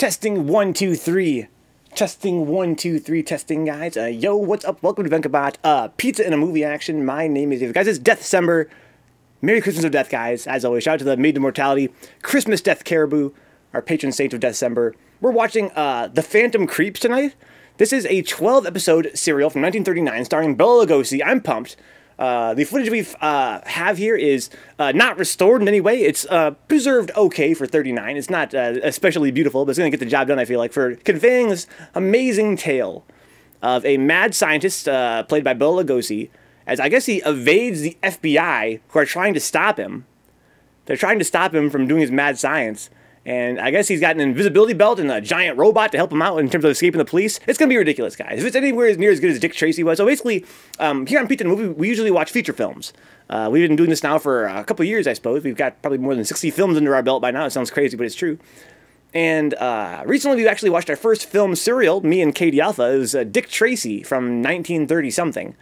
Testing one, two, three. Testing one, two, three. Testing, guys. Uh, yo, what's up? Welcome to Vencabot. Uh, pizza in a movie action. My name is David. Guys, it's Death December. Merry Christmas of Death, guys. As always, shout out to the Maid of Mortality, Christmas Death Caribou, our patron saint of December. We're watching uh, The Phantom Creeps tonight. This is a 12 episode serial from 1939 starring Bela Lugosi. I'm pumped. Uh, the footage we uh, have here is uh, not restored in any way. It's uh, preserved okay for 39. It's not uh, especially beautiful, but it's going to get the job done, I feel like, for conveying this amazing tale of a mad scientist played by Bela Lugosi, as I guess he evades the FBI who are trying to stop him. They're trying to stop him from doing his mad science. And I guess he's got an invisibility belt and a giant robot to help him out in terms of escaping the police. It's going to be ridiculous, guys. If it's anywhere as near as good as Dick Tracy was. So basically, um, here on Pizza Movie, we usually watch feature films. Uh, we've been doing this now for a couple years, I suppose. We've got probably more than 60 films under our belt by now. It sounds crazy, but it's true. And uh, recently, we actually watched our first film serial, me and Katie Alpha. It was uh, Dick Tracy from 1930 something.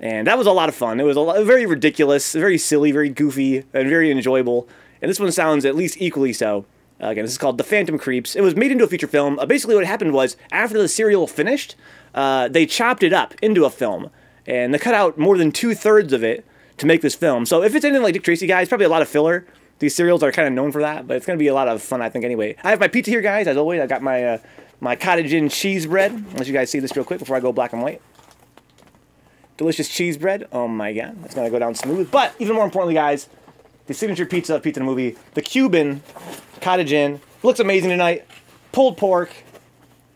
And that was a lot of fun. It was a lot, very ridiculous, very silly, very goofy, and very enjoyable. And this one sounds at least equally so. Uh, again, this is called The Phantom Creeps. It was made into a feature film. Uh, basically, what happened was after the serial finished, uh, they chopped it up into a film, and they cut out more than two thirds of it to make this film. So if it's anything like Dick Tracy, guys, probably a lot of filler. These serials are kind of known for that, but it's going to be a lot of fun, I think. Anyway, I have my pizza here, guys. As always, I got my uh, my Cottage Inn cheese bread. Let you guys see this real quick before I go black and white. Delicious cheese bread. Oh my god, it's going to go down smooth. But even more importantly, guys, the signature pizza of Pizza the Movie, the Cuban Cottage Inn. Looks amazing tonight. Pulled pork,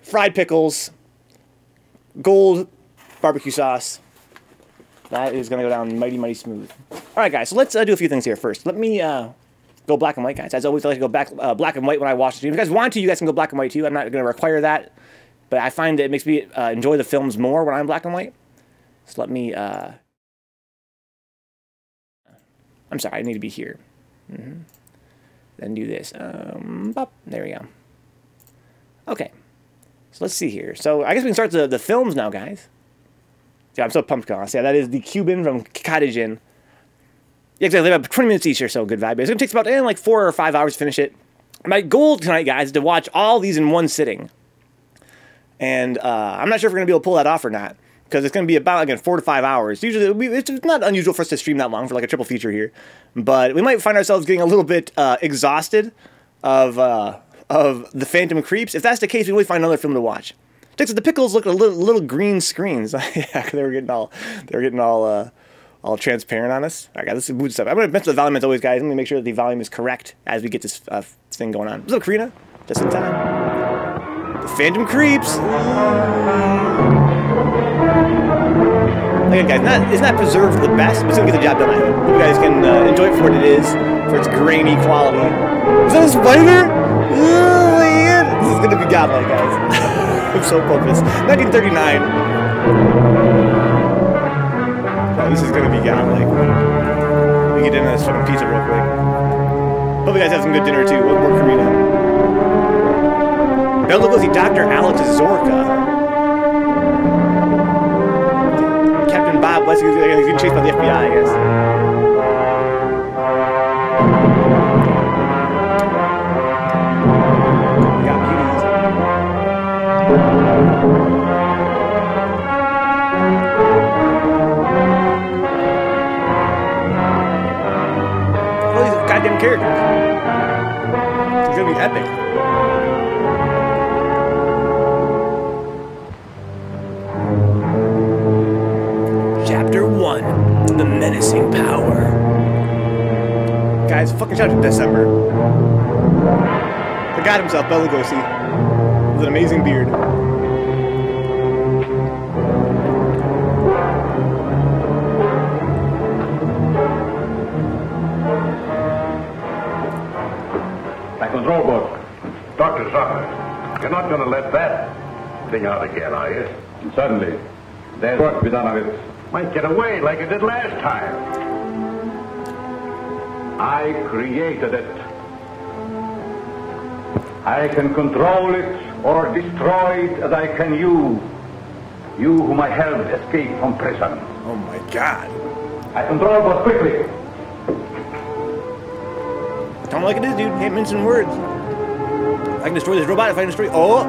fried pickles, gold barbecue sauce. That is going to go down mighty, mighty smooth. All right, guys, so let's uh, do a few things here first. Let me uh, go black and white, guys. As always, I like to go back uh, black and white when I watch it. If you guys want to, you guys can go black and white too. I'm not going to require that, but I find that it makes me uh, enjoy the films more when I'm black and white. So let me... Uh, I'm sorry, I need to be here. Mm -hmm. Then do this. Um, bop. There we go. Okay. So let's see here. So I guess we can start the, the films now, guys. Yeah, I'm so pumped, guys. Yeah, that is the Cuban from Cottage Inn. Yeah, exactly. About 20 minutes each or so. Good vibe. It's going to take about eh, like four or five hours to finish it. My goal tonight, guys, is to watch all these in one sitting. And uh, I'm not sure if we're going to be able to pull that off or not because it's going to be about again four to five hours. Usually, it's not unusual for us to stream that long for like a triple feature here, but we might find ourselves getting a little bit uh, exhausted of uh, of the Phantom Creeps. If that's the case, we might find another film to watch. Takes the pickles look a little little green screens. yeah, they were getting all they were getting all uh, all transparent on us. I got this is mood stuff. I'm gonna mention the volume as always, guys. I'm gonna make sure that the volume is correct as we get this uh, thing going on. What's up, Karina? Just in time. The Phantom Creeps. Again, guys, not, it's not preserved the best, but it's going to get the job done. I hope you guys can uh, enjoy it for what it is, for its grainy quality. Is that a spider? Oh, man. This is going to be godlike, guys. I'm so pumped. 1939. Oh, this is going to be godlike. We get into this fucking pizza real quick. Hope you guys have some good dinner, too. What more Karina? Bela Lugosi, Dr. Alex Zorka. West, he's getting chased by the FBI, I guess. Goddamn characters. It's gonna be epic. The Menacing Power. Guys, fucking shout out to December. The god himself, Bela Lugosi, with an amazing beard. My control book. Dr. Zorka, you're not going to let that thing out again, are you? Certainly. There's work to be done of it. Might get away like it did last time. I created it. I can control it or destroy it as I can you. You whom I helped escape from prison. Oh my god. I control but quickly. Tell him like it is, dude. Ain't mincing words. I can destroy this robot. If I can destroy. Oh!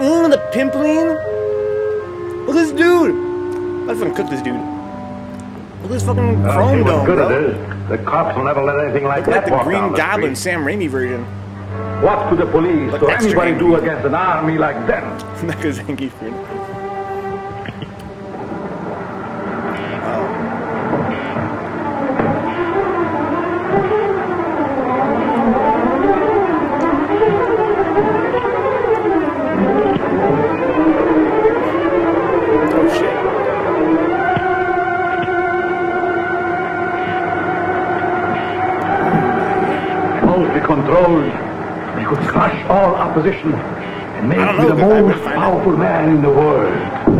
Mmm, the pimpling! Look at this dude! I'm fucking cook this dude. Look at this fucking Well, chrome dome, good bro. it is. The cops will never let anything like Look that like the Green the Goblin street. Sam Raimi version. What could the police But or anybody do against an army like them? A Zangief crush all opposition and make me the if I would most powerful man in the world.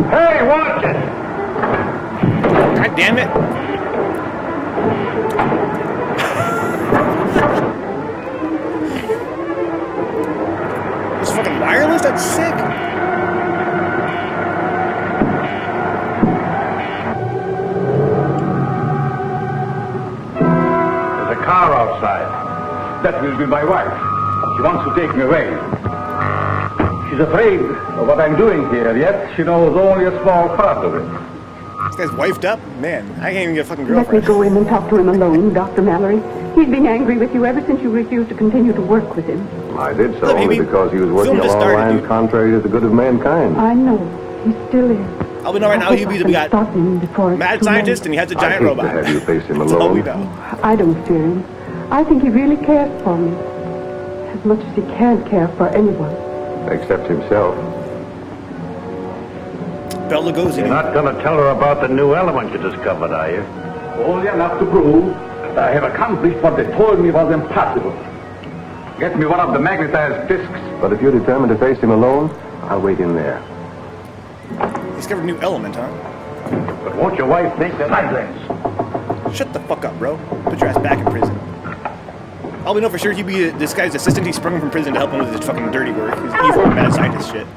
Hey, watch it! God damn it. It's fucking wireless? That's sick. There's a car outside. That will be my wife. She wants to take me away. She's afraid of what I'm doing here, yet she knows only a small part of it. This guy's wifed up? Man, I can't even get a fucking Let me go in and talk to him alone, Dr. Mallory. He's been angry with you ever since you refused to continue to work with him. I did so Look, only because he was working just along started, lines dude. contrary to the good of mankind. I know. He still is. All we know right now, I you hope I we can got stop him before it's mad scientist and he has a giant hate robot. to have you face him That's all we alone. know. I don't fear him. I think he really cares for me. As much as he can't care for anyone. Except himself. Bela Lugosi. You're not going to tell her about the new element you discovered, are you? Only enough to prove that I have accomplished what they told me was impossible. Get me one of the magnetized discs. But if you're determined to face him alone, I'll wait in there. Discovered a new element, huh? But won't your wife make the silence? Shut the fuck up, bro. Put your ass back in prison. All we know for sure, he'd be uh, this guy's assistant. He sprung from prison to help him with his fucking dirty work. His evil mad scientist shit.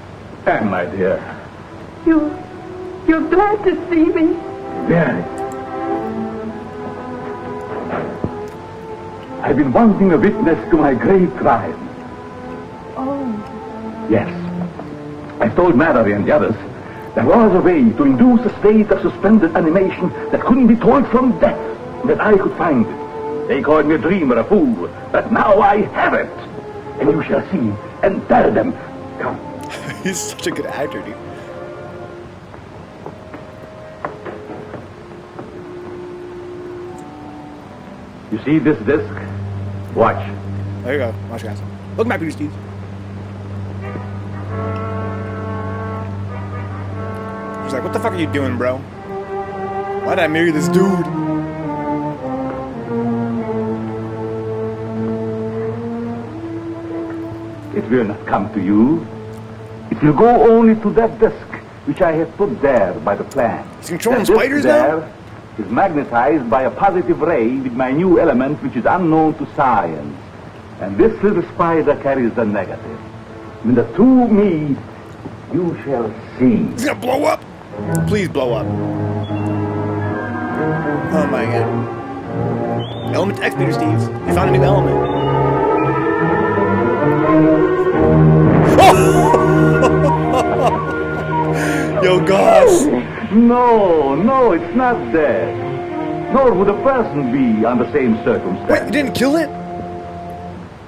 Anne, my dear. You, you're glad to see me? Very. I've been wanting a witness to my great crime. Oh, Yes. I told Mallory and the others there was a way to induce a state of suspended animation that couldn't be told from death, that I could find it. They called me a dreamer, a fool, but now I have it. And you shall see and tell them. Come. He's such a good actor, dude. You see this disc? Watch. There you go. Watch your ass. Welcome back, Peter Steve. She's like, what the fuck are you doing, bro? Why did I marry this dude? It will not come to you. It will go only to that disc which I have put there by the plan. He's controlling spiders now? there is magnetized by a positive ray with my new element which is unknown to science. And this little spider carries the negative. When the two meet, you shall see. He's gonna blow up? Please blow up. Oh my god. Element X, Peter Steves. You found a new element. Yo, gosh. No, no, it's not dead. Nor would a person be under the same Wait, you didn't kill it?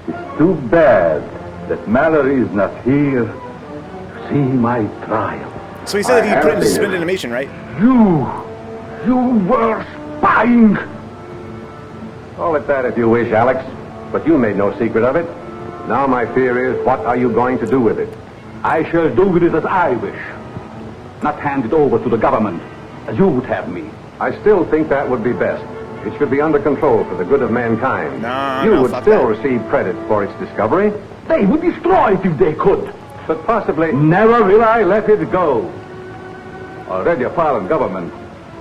It's too bad that Mallory is not here to see my trial. So he said that he I put it have suspended animation, right? You, you were spying. Call it that if you wish, Alex. But you made no secret of it. Now my fear is, what are you going to do with it? I shall do with it as I wish. Not hand it over to the government, as you would have me. I still think that would be best. It should be under control for the good of mankind. No, you no, would still that. receive credit for its discovery, They would destroy it if they could. but possibly... Never will I let it go. Already a foreign government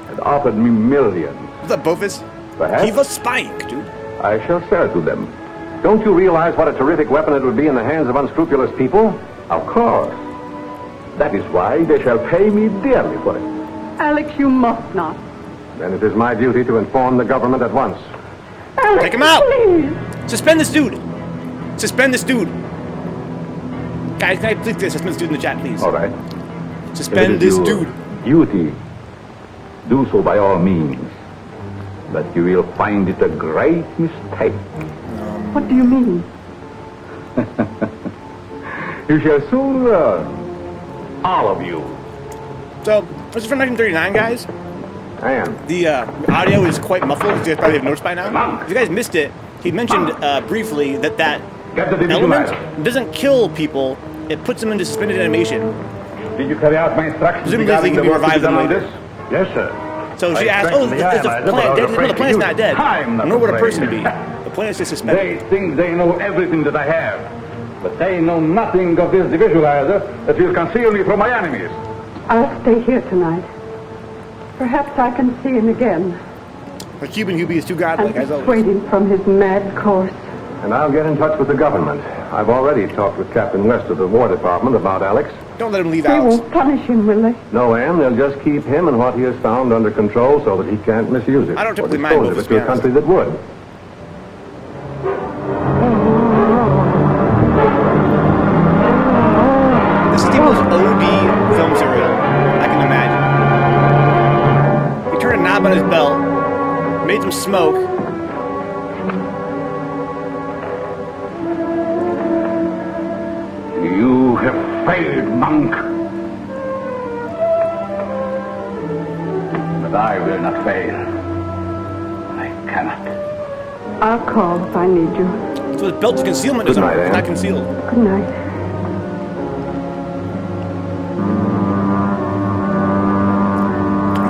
had offered me millions. What's up, Bofus? Perhaps. Kiva Spike, dude. I shall sell to them. Don't you realize what a terrific weapon it would be in the hands of unscrupulous people? Of course. That is why they shall pay me dearly for it. Alex, you must not. Then it is my duty to inform the government at once. Alex, Take him out. Please. Suspend this dude. Suspend this dude. Guys, can I please suspend this dude in the chat, please? All right. Suspend this your dude. Duty. Do so by all means. But you will find it a great mistake. What do you mean? You shall soon learn. All of you. So, this is from 1939, guys. I am. The uh, audio is quite muffled. You guys probably have noticed by now. If you guys missed it, he mentioned uh, briefly that that element doesn't kill people. It puts them into suspended animation. Did you carry out my instructions Presumably they the can be work revived done on later. this? Yes, sir. So she asked, "Oh, strengthened is the the ionizer, but I dead? No, the to planet's use not dead. I'm not Nor would a afraid. person be. The planet's just suspended." They think they know everything that I have, but they know nothing of this devisualizer that will conceal me from my enemies. I'll stay here tonight. Perhaps I can see him again But Cuban Hubie is too godlike, as always. persuade him from his mad course. and I'll get in touch with the government. I've already talked with Captain West of the War Department about Alex. Don't let him leave They Alex. won't punish him, will they? No, Anne, they'll just keep him and what he has found under control so that he can't misuse it. I don't or typically mind dispose of movies, it to a to be honest. country that would. I will not fail. I cannot. I'll call if I need you. So his belt's concealment Good isn't night, it's not eh? concealed. Good night.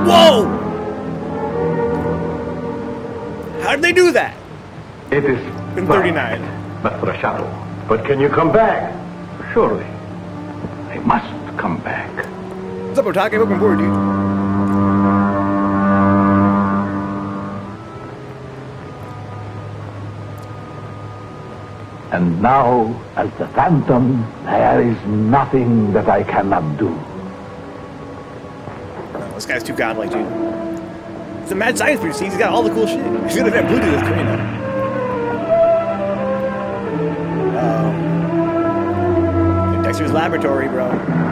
Whoa! How did they do that? It is In 39. But for a shadow. But can you come back? Surely. I must come back. What's up, Otake? Welcome aboard, dude. And now, as the Phantom, there is nothing that I cannot do. No, this guy's too godlike, dude. It's a mad science dude. See, he's got all the cool shit. He's gonna have Bluetooth with Karina. Oh. Dexter's laboratory, bro.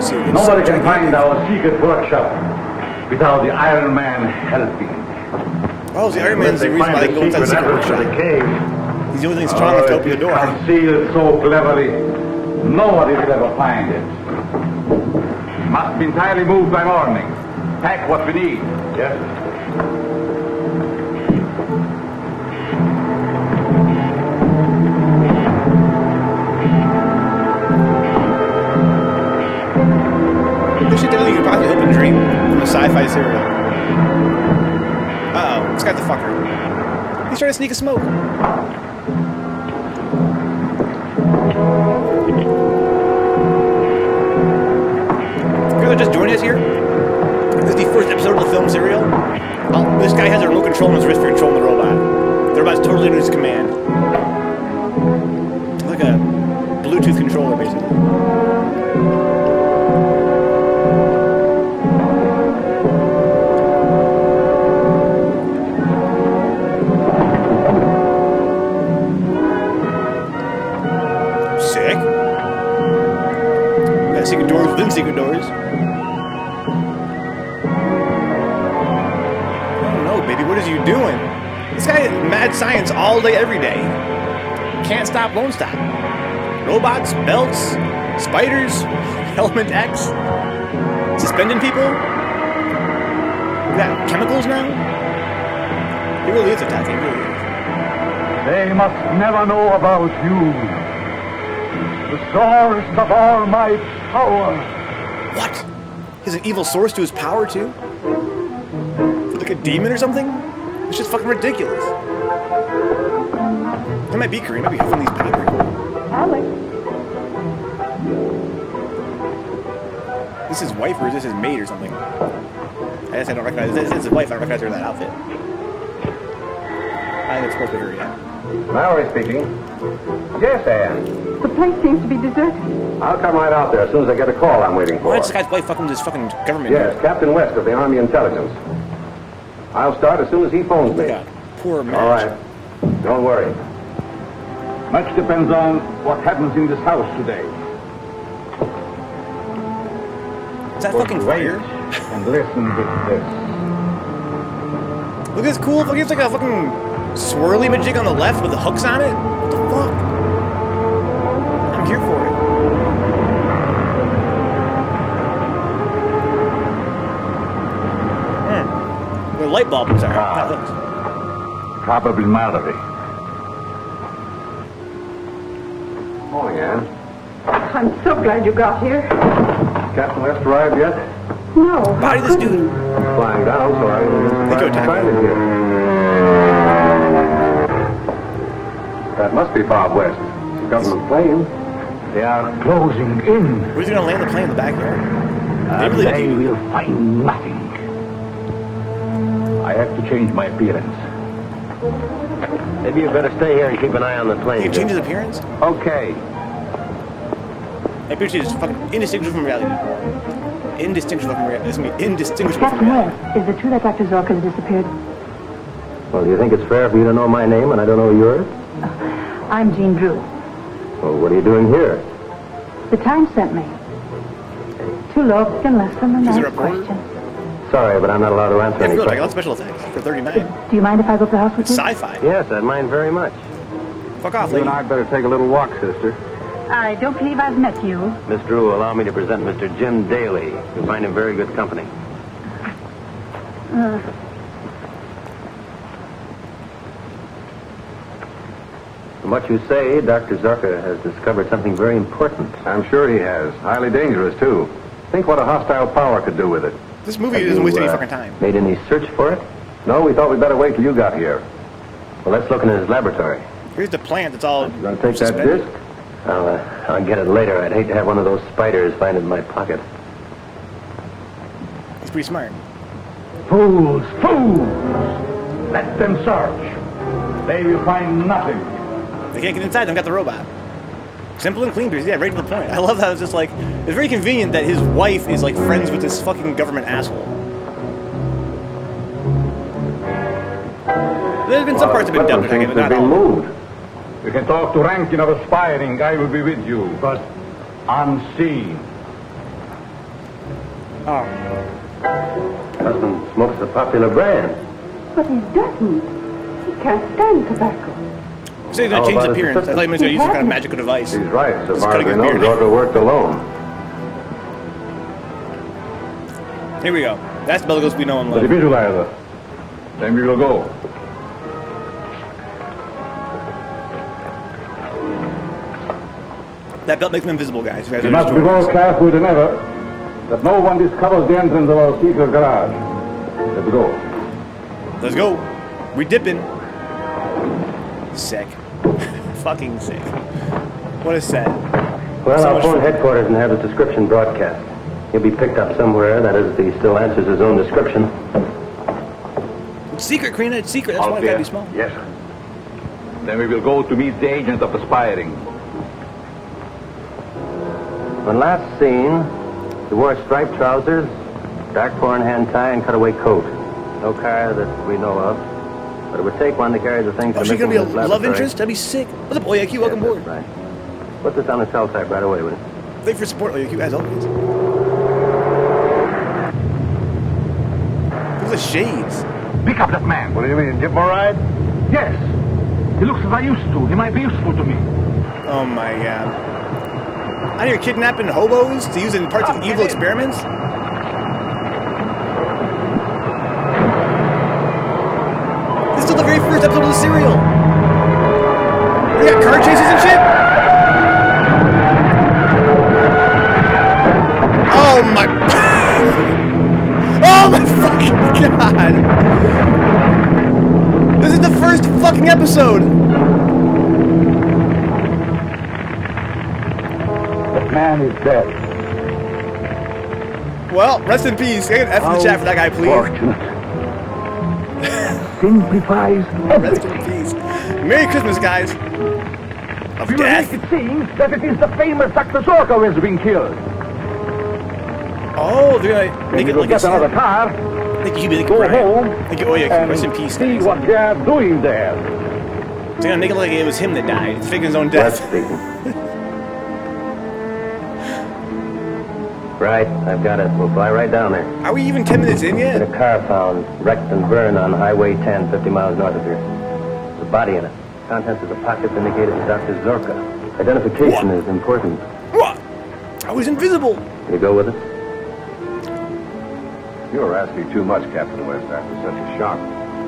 Who's in the robot suit? It's Nobody so can find our secret workshop without the Iron Man helping. Oh, the Iron Man's the reason why they can go inside the secret workshop. cave. He's the only thing strong enough to open uh, the door. Concealed so cleverly, nobody will ever find it. Must be entirely moved by morning. Pack what we need. Yes. From a sci-fi serial. Uh-oh, this guy's a fucker. He's trying to sneak a smoke. You guys are just joining us here? This is the first episode of the film serial. Oh, this guy has a remote control on his wrist for controlling the robot. The robot's totally under his command. Element X, suspending people. We got chemicals now. He really is attacking. Really is. They must never know about you. The source of all my power. What? He's an evil source to his power too? Like a demon or something? It's just fucking ridiculous. That might be. Might be huffing these papers. This is his wife or is this his maid or something? I guess I don't recognize. This is his wife. I don't recognize her in that outfit. I think it's supposed to be here yet. Mallory speaking. Yes, Anne. The place seems to be deserted. I'll come right out there as soon as I get a call I'm waiting for. Why does this guy's wife fucking this fucking government? Yes, Captain West of the Army Intelligence. I'll start as soon as he phones me. God, poor man. All right. Don't worry. Much depends on what happens in this house today. Is that fucking fire? and listen to this. Look at this cool fucking, it's like a fucking swirly majig on the left with the hooks on it. What the fuck? I'm here for it. Hmm. The light bulb is there. Ah. Not hooks. Probably Mallory. Morning, yeah? I'm so glad you got here. Captain West arrived yet? No. Body this couldn't dude. you? He's flying down, so I Think was of find it here. That must be Bob West. It's a government plane. They are closing in. Where's he gonna land the plane in the backyard? They And really they do. will find nothing. I have to change my appearance. Maybe you better stay here and keep an eye on the plane. can change his appearance? Okay. That bitch is fucking indistinguishable from reality. Indistinguishable from reality. This is gonna be indistinguishable from Captain reality. West, is it true that Dr. Zork has disappeared? Well, do you think it's fair for you to know my name and I don't know yours? I'm Jean Drew. Well, what are you doing here? The Times sent me. To look and listen and Is there ask a board? questions. Sorry, but I'm not allowed to answer Yeah, any really, like, I got special effects for 39. Do you mind if I go to the house with It's you? sci-fi. Yes, I'd mind very much. Fuck off, You lady. and I'd better take a little walk, sister. I don't believe I've met you. Miss Drew, allow me to present Mr. Jim Daly. You'll find him very good company. From what you say, Dr. Zorka has discovered something very important. I'm sure he has. Highly dangerous, too. Think what a hostile power could do with it. This movie Have doesn't you, waste any uh, fucking time. Made any search for it? No, we thought we'd better wait till you got here. Well, let's look in his laboratory. Here's the plant that's all You gonna take that suspended. disc? I'll, uh, I'll get it later. I'd hate to have one of those spiders find it in my pocket. He's pretty smart. Fools! Fools! Let them search. They will find nothing. They can't get inside. They've got the robot. Simple and clean, because yeah, right to the point. I love how it's just like it's very convenient that his wife is like friends with this fucking government asshole. There's been some parts that have been dubbed, but Seems to not have been all. moved. You can talk to Rankin of aspiring. I will be with you, but unseen. Oh, Husband smokes a popular brand. But he doesn't. He can't stand tobacco. so he's gonna change his about his appearance. I thought he was gonna use some kind of magical device. He's right. So Just far as cutting I his know, beard. Zorka worked alone. Here we go. That's the Belagos we know and The love. visualizer. Then we will go. That belt makes him invisible, guys. You guys We must just be doing more this. careful than ever that no one discovers the entrance of our secret garage. Let's go. Let's go. We dipping. Sick. Fucking sick. What a set. Well, So I'll much phone headquarters and have his description broadcast. He'll be picked up somewhere. That is, if he still answers his own description. It's secret, Karina. It's secret. That's why it gotta be small. Yes. Then we will go to meet the agent of the aspiring. When last seen, he wore striped trousers, dark four-in-hand tie, and cutaway coat. No car that we know of. But it would take one to carry the things Oh, to she's make gonna be a love laboratory. interest? That'd be sick. What's up, Oyaki? Yes, Welcome aboard. that's right. Put this on the cell type right away, will you? Thank you for support, Oyaki, as always. Look at the shades. Pick up that man. What do you mean? Give him a ride? Yes. He looks as I used to. He might be useful to me. Oh my god. I hear kidnapping hobos to use in parts of oh, evil experiments? This is still the very first episode of the serial. We got car chases and shit? Oh my... oh my fucking god! This is the first fucking episode! Man is dead. Well, rest in peace. Get an F in the chat for that guy, please. Fortunate. simplifies Rest in peace. Merry Christmas, guys. Of will death. make it seem that it is the famous Dr. Zorka who has been killed. Oh, they're gonna make you it like get a another car, Like you be like go Brian. home, Like, oh yeah, rest in peace. see guys. what they are doing there. They're gonna make it like it was him that died. It's faking his own death. Right, I've got it. We'll fly right down there. Are we even 10 minutes in Get a car found, wrecked and burned on Highway 10, 50 miles north of here. There's a body in it. Contents of the pockets indicated to Dr. Zorka. Identification What? is important. What? I was invisible. Can you go with us? You're asking too much, Captain West, after such a shock.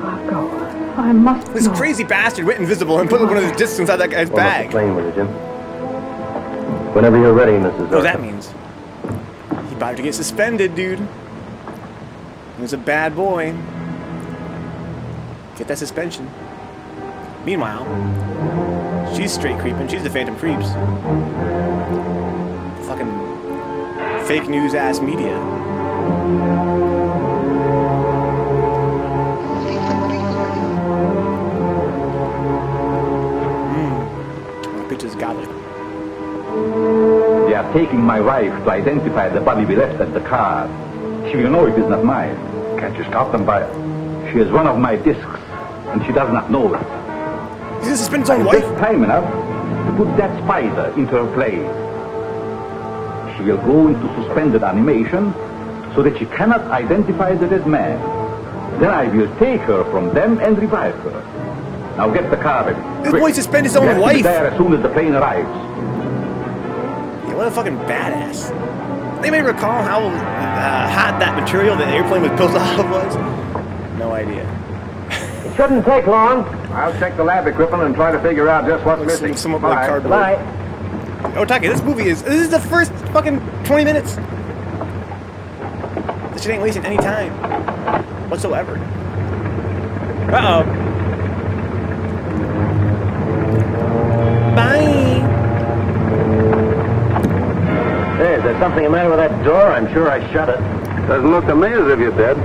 I'll go. I must This know. crazy bastard went invisible and put one of his discs inside that guy's Warm up the bag. plane with you, Jim. Whenever you're ready, Mrs. Zorka. What that means? He about to get suspended, dude. He was a bad boy. Get that suspension. Meanwhile, she's straight creeping. She's the Phantom Creeps. Fucking fake news ass media. Mmm. My picture's godly. They are taking my wife to identify the body we left at the car. She will know it is not mine. Can't you stop them by She is one of my discs, and she does not know it. Gonna suspend his own wife? just time enough to put that spider into her place. She will go into suspended animation so that she cannot identify the dead man. Then I will take her from them and revive her. Now get the car ready. This Quick. boy suspended his own wife. there as soon as the plane arrives. Yeah, what a fucking badass. They may recall how uh, hot that material the airplane was built off of was? No idea. It shouldn't take long. I'll check the lab equipment and try to figure out just what's Looks missing. somewhat like Bye. cardboard. Bye. Oh, Taki, this movie is. This is the first fucking 20 minutes. This shit ain't wasting any time whatsoever. Uh oh. Something the matter with that door? I'm sure I shut it. Doesn't look to me as if you did.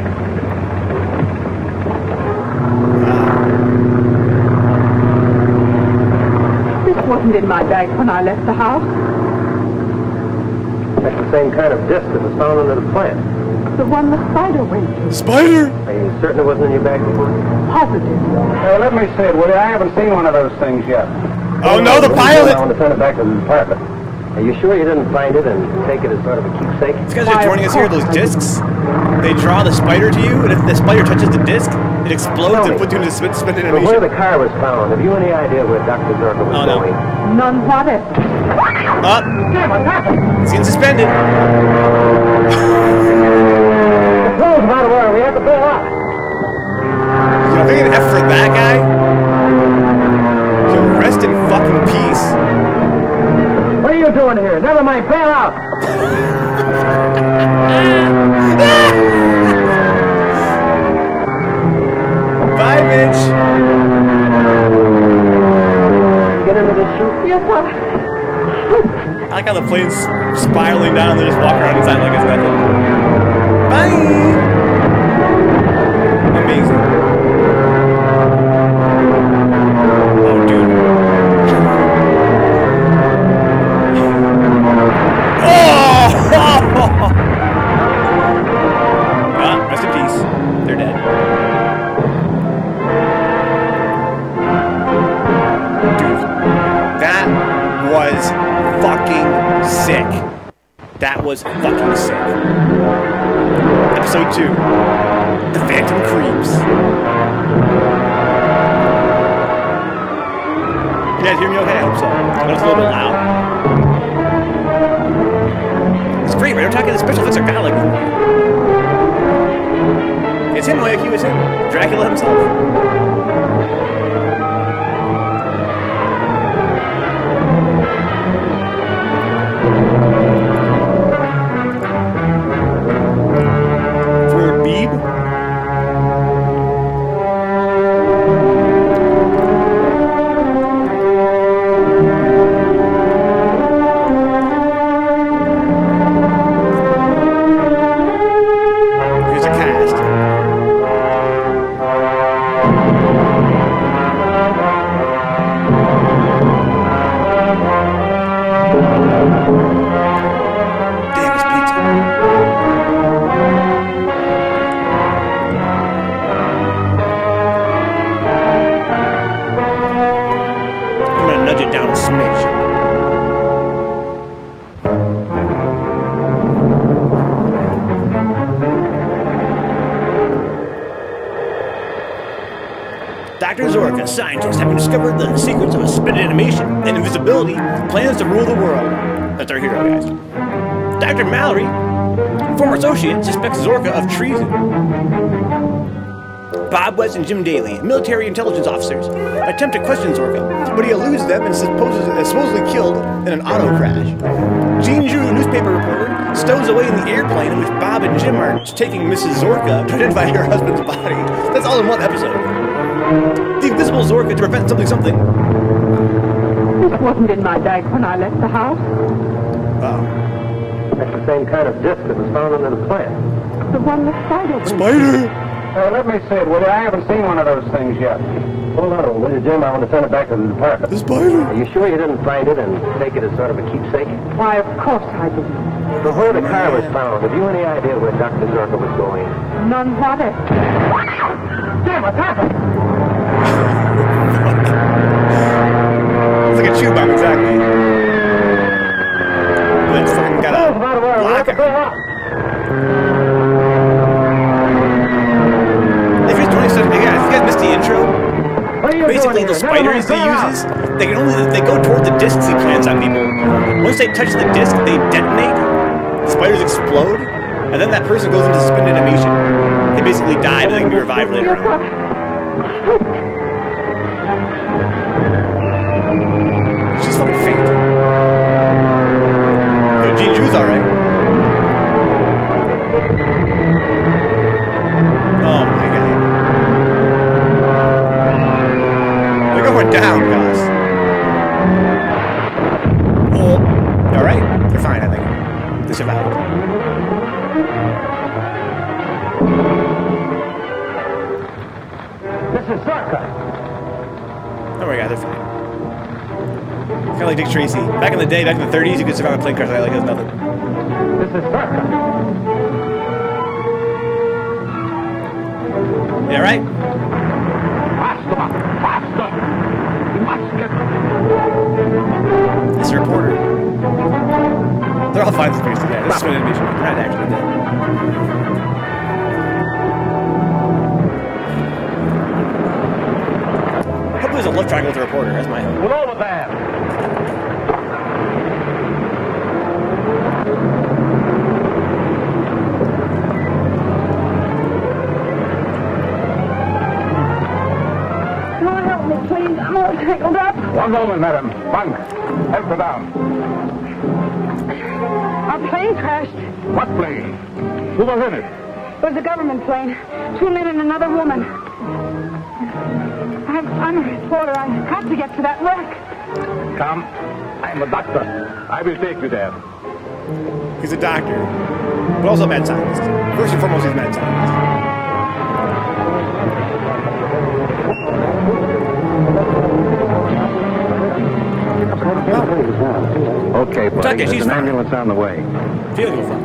This wasn't in my bag when I left the house. That's the same kind of disc that was found under the plant. The one the spider went to. Spider. Are you certain it wasn't in your bag before? Positive. Hey, let me see it, will you? I haven't seen one of those things yet. Oh no, the pilot! I want to turn it back to the department. Are you sure you didn't find it and take it as sort of a keepsake? These guys are joining us here. Those discs. They draw the spider to you, and if the spider touches the disc, it explodes Tell and puts you into spin spin From where the car was found, have you any idea where Dr. Zorka was Oh, no. going? None whatever. Up. He's getting suspended. How the plane's spiraling down and they just walk around inside like Bob West and Jim Daly, military intelligence officers, attempt to question Zorka, but he eludes them and supposes, uh, supposedly killed in an auto crash. Jean Drew, newspaper reporter, stows away in the airplane in which Bob and Jim are taking Mrs. Zorka to identify her husband's body. That's all in one episode. The invisible Zorka to prevent something something. This wasn't in my bag when I left the house. Oh. That's the same kind of disc that was found under the plant. The one the spider went. Spider! Uh, let me see it, will you? I haven't seen one of those things yet. Hold on a minute, Jim. I want to send it back to the department. The spider! Are you sure you didn't find it and take it as sort of a keepsake? Why, of course I didn't. From where the car was found, have you any idea where Dr. Zorka was going? None whatever. Jim, what's happened? It's like a chew bomb, exactly. But it's fucking got a locker. If basically the here? Never mind, spiders out. uses, they can only they go toward the discs he plants on people. Once they touch the disc, they detonate. The spiders explode, and then that person goes into suspended animation. They basically die, but they can be revived later on. Down, guys. Oh, alright. They're fine, I think. They survived. This is Zorka. Oh my god, they're fine. Kind of like Dick Tracy. Back in the day, back in the 30s, you could survive a plane crash like it was nothing. This is Zorka. Yeah, right? They're all fine with space together. This is an animation. They're not actually dead. Hopefully there's a love triangle with a reporter. That's my hope. Pull over there. Can you help me, please? I'm all tangled up. One moment, madam. Bunk. Help her down. Our plane crashed. What plane? Who was in it? It was a government plane. Two men and another woman. I'm, I'm a reporter. I've got to get to that wreck. Come. I'm a doctor. I will take you there. He's a doctor, but also a mad scientist. First and foremost, he's a mad scientist. Okay, There's she's an ambulance on the way. Feel go fuck.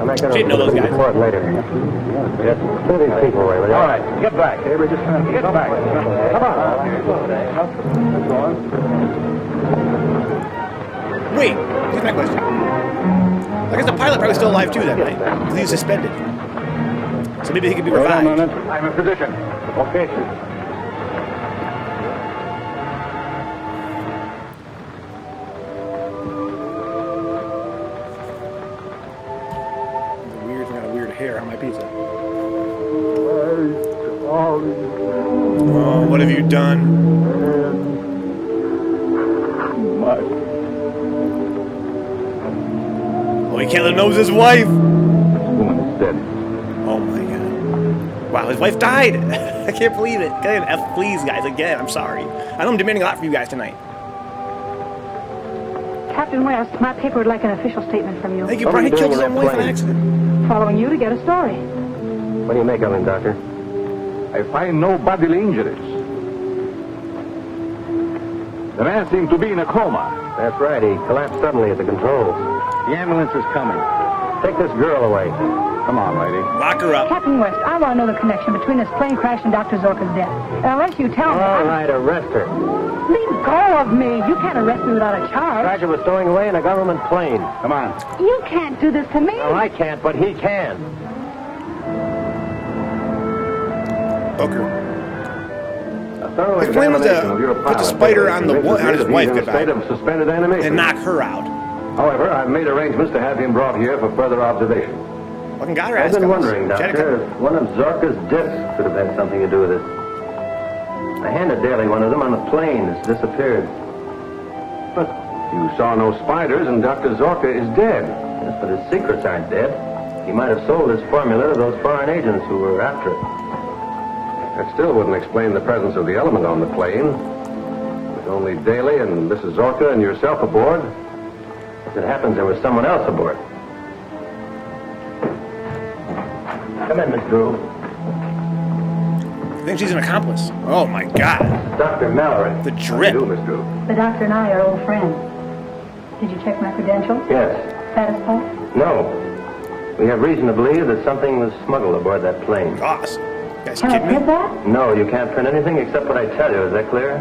I'm not going She didn't know those guys. report later. Yes, clear these people away? All right, get back. Hey, we're just trying to get back. Come on. Wait, here's my question. I guess the pilot probably still alive too that right? Because he's suspended. So maybe he could be revived. I'm a physician. Okay, He can't let him know it was his wife. Woman is dead. Oh my god. Wow, his wife died. I can't believe it. Get an F, please, guys. Again, I'm sorry. I know I'm demanding a lot from you guys tonight. Captain West, my paper would like an official statement from you. Thank you, What Brian. He killed his own wife in an accident. Following you to get a story. What do you make of him, Doctor? I find no bodily injuries. The man seemed to be in a coma. That's right. He collapsed suddenly at the controls. The ambulance is coming. Take this girl away. Come on, lady. Lock her up. Captain West, I want to know the connection between this plane crash and Dr. Zorka's death. And unless you tell me... All right, arrest her. Leave go of me. You can't arrest me without a charge. Crasher was stowing away in a government plane. Come on. You can't do this to me. Well, I can't, but he can. Booker. A thorough plan was to examination of your put the spider on the convinces on his that wife, he's in a goodbye. state of suspended animation. And knock her out. However, I've made arrangements to have him brought here for further observation. Her I've been wondering, She had to Doctor, if one of Zorka's deaths could have had something to do with it. I handed Daly one of them on a plane. It's disappeared. But you saw no spiders, and Dr. Zorka is dead. Yes, but his secrets aren't dead. He might have sold his formula to those foreign agents who were after it. That still wouldn't explain the presence of the element on the plane. With only Daly and Mrs. Zorka and yourself aboard. As it happens, there was someone else aboard. Come in, Miss Drew. I think she's an accomplice. Oh my god. Dr. Mallory. The How do drip. you do, Miss Drew? The doctor and I are old friends. Did you check my credentials? Yes. Satisfied? No. We have reason to believe that something was smuggled aboard that plane. Goss. You guys Can I kidding me? print that? No, you can't print anything except what I tell you. Is that clear?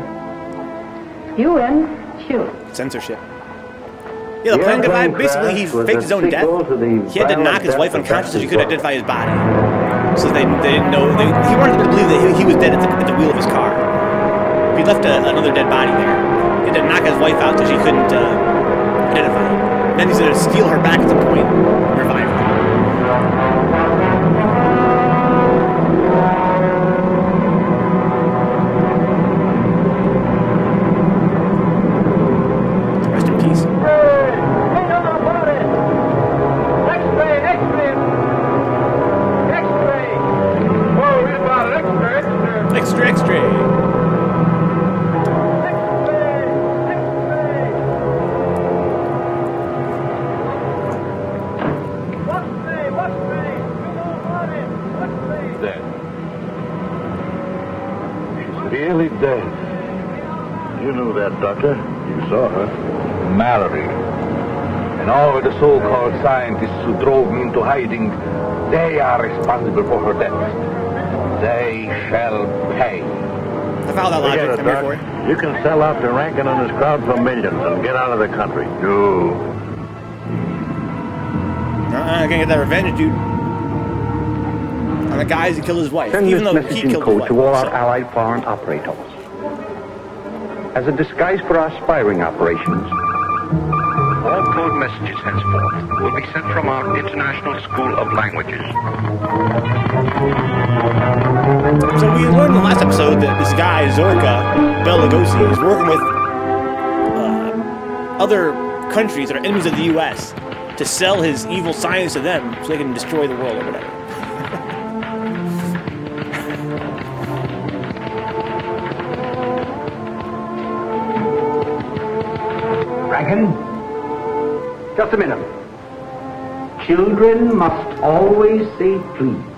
You win. Shoot. Censorship. Yeah, the plan guy, basically he faked his own death. He had to knock his wife unconscious so she could identify his body. So they, they didn't know. They, he wanted them to believe that he, he was dead at the, at the wheel of his car. He left a, another dead body there. He had to knock his wife out so she couldn't uh, identify him. Then he's going to steal her back at some point, revive her. You can sell out to Rankin and his crowd for millions and get out of the country. No. Uh-uh, I can't get that revenge, dude. On the guys who killed his wife, Send even this though message he in killed his code wife. to all our So- allied foreign operators. As a disguise for our spying operations, all code messages henceforth will be sent from our International School of Languages. So we learned in the last episode that this guy Zorka Bela Lugosi is working with uh, other countries that are enemies of the U.S. to sell his evil science to them so they can destroy the world or whatever. Just a minute. Children must always say please.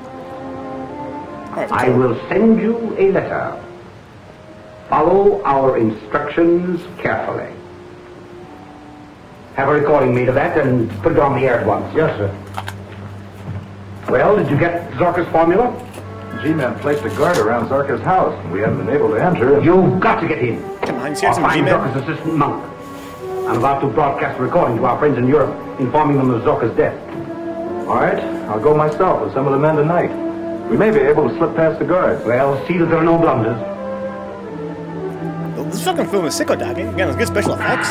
I will send you a letter. Follow our instructions carefully. Have a recording made of that and put it on the air at once. Yes, sir. Well, did you get Zorka's formula? G-Men placed a guard around Zorka's house, and we haven't been able to enter. You've got to get in. Come on, Or see some find G-Men. Zorka's assistant monk. I'm about to broadcast a recording to our friends in Europe, informing them of Zorka's death. All right, I'll go myself with some of the men tonight. We may be able to slip past the guards. Well, see that there are no blunders. This fucking film is sicko dog. Again, it's good special effects.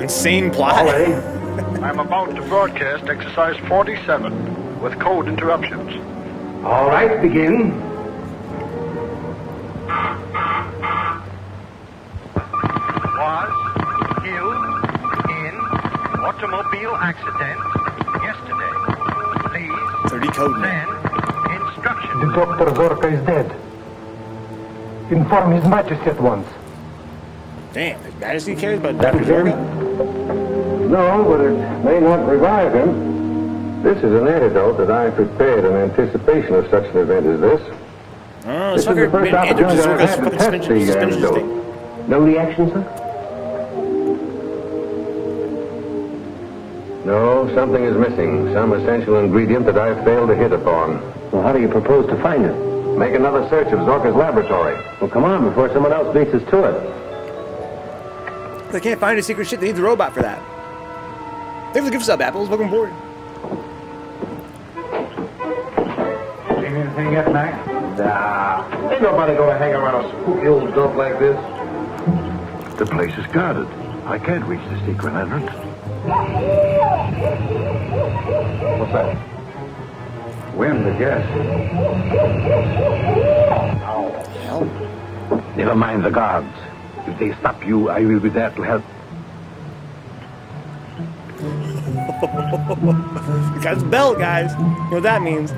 Insane plot. All? I'm about to broadcast exercise 47 with code interruptions. All right, begin. Was killed in automobile accident yesterday. Please So decode me. send. Dr. Zorka is dead. Inform His Majesty at once. Damn, His Majesty cares about That Dr. him? Zorka? No, but it may not revive him. This is an antidote that I prepared in anticipation of such an event as this. Oh, This this is the first opportunity I've had to test the antidote. No reaction, sir? No, something is missing. Some essential ingredient that I failed to hit upon. Well, how do you propose to find it? Make another search of Zorka's laboratory. Well, come on, before someone else beats us to it. They can't find a secret shit. They need the robot for that. Thanks for the gift sub, Apples. Welcome aboard. Seen anything yet, Mac? Nah, ain't nobody gonna hang around a spooky old dump like this. The place is guarded. I can't reach the secret entrance. What's that? Wind, I guess. Hell. Never mind the guards. If they stop you, I will be there to help. Got bell, guys. You know what that means.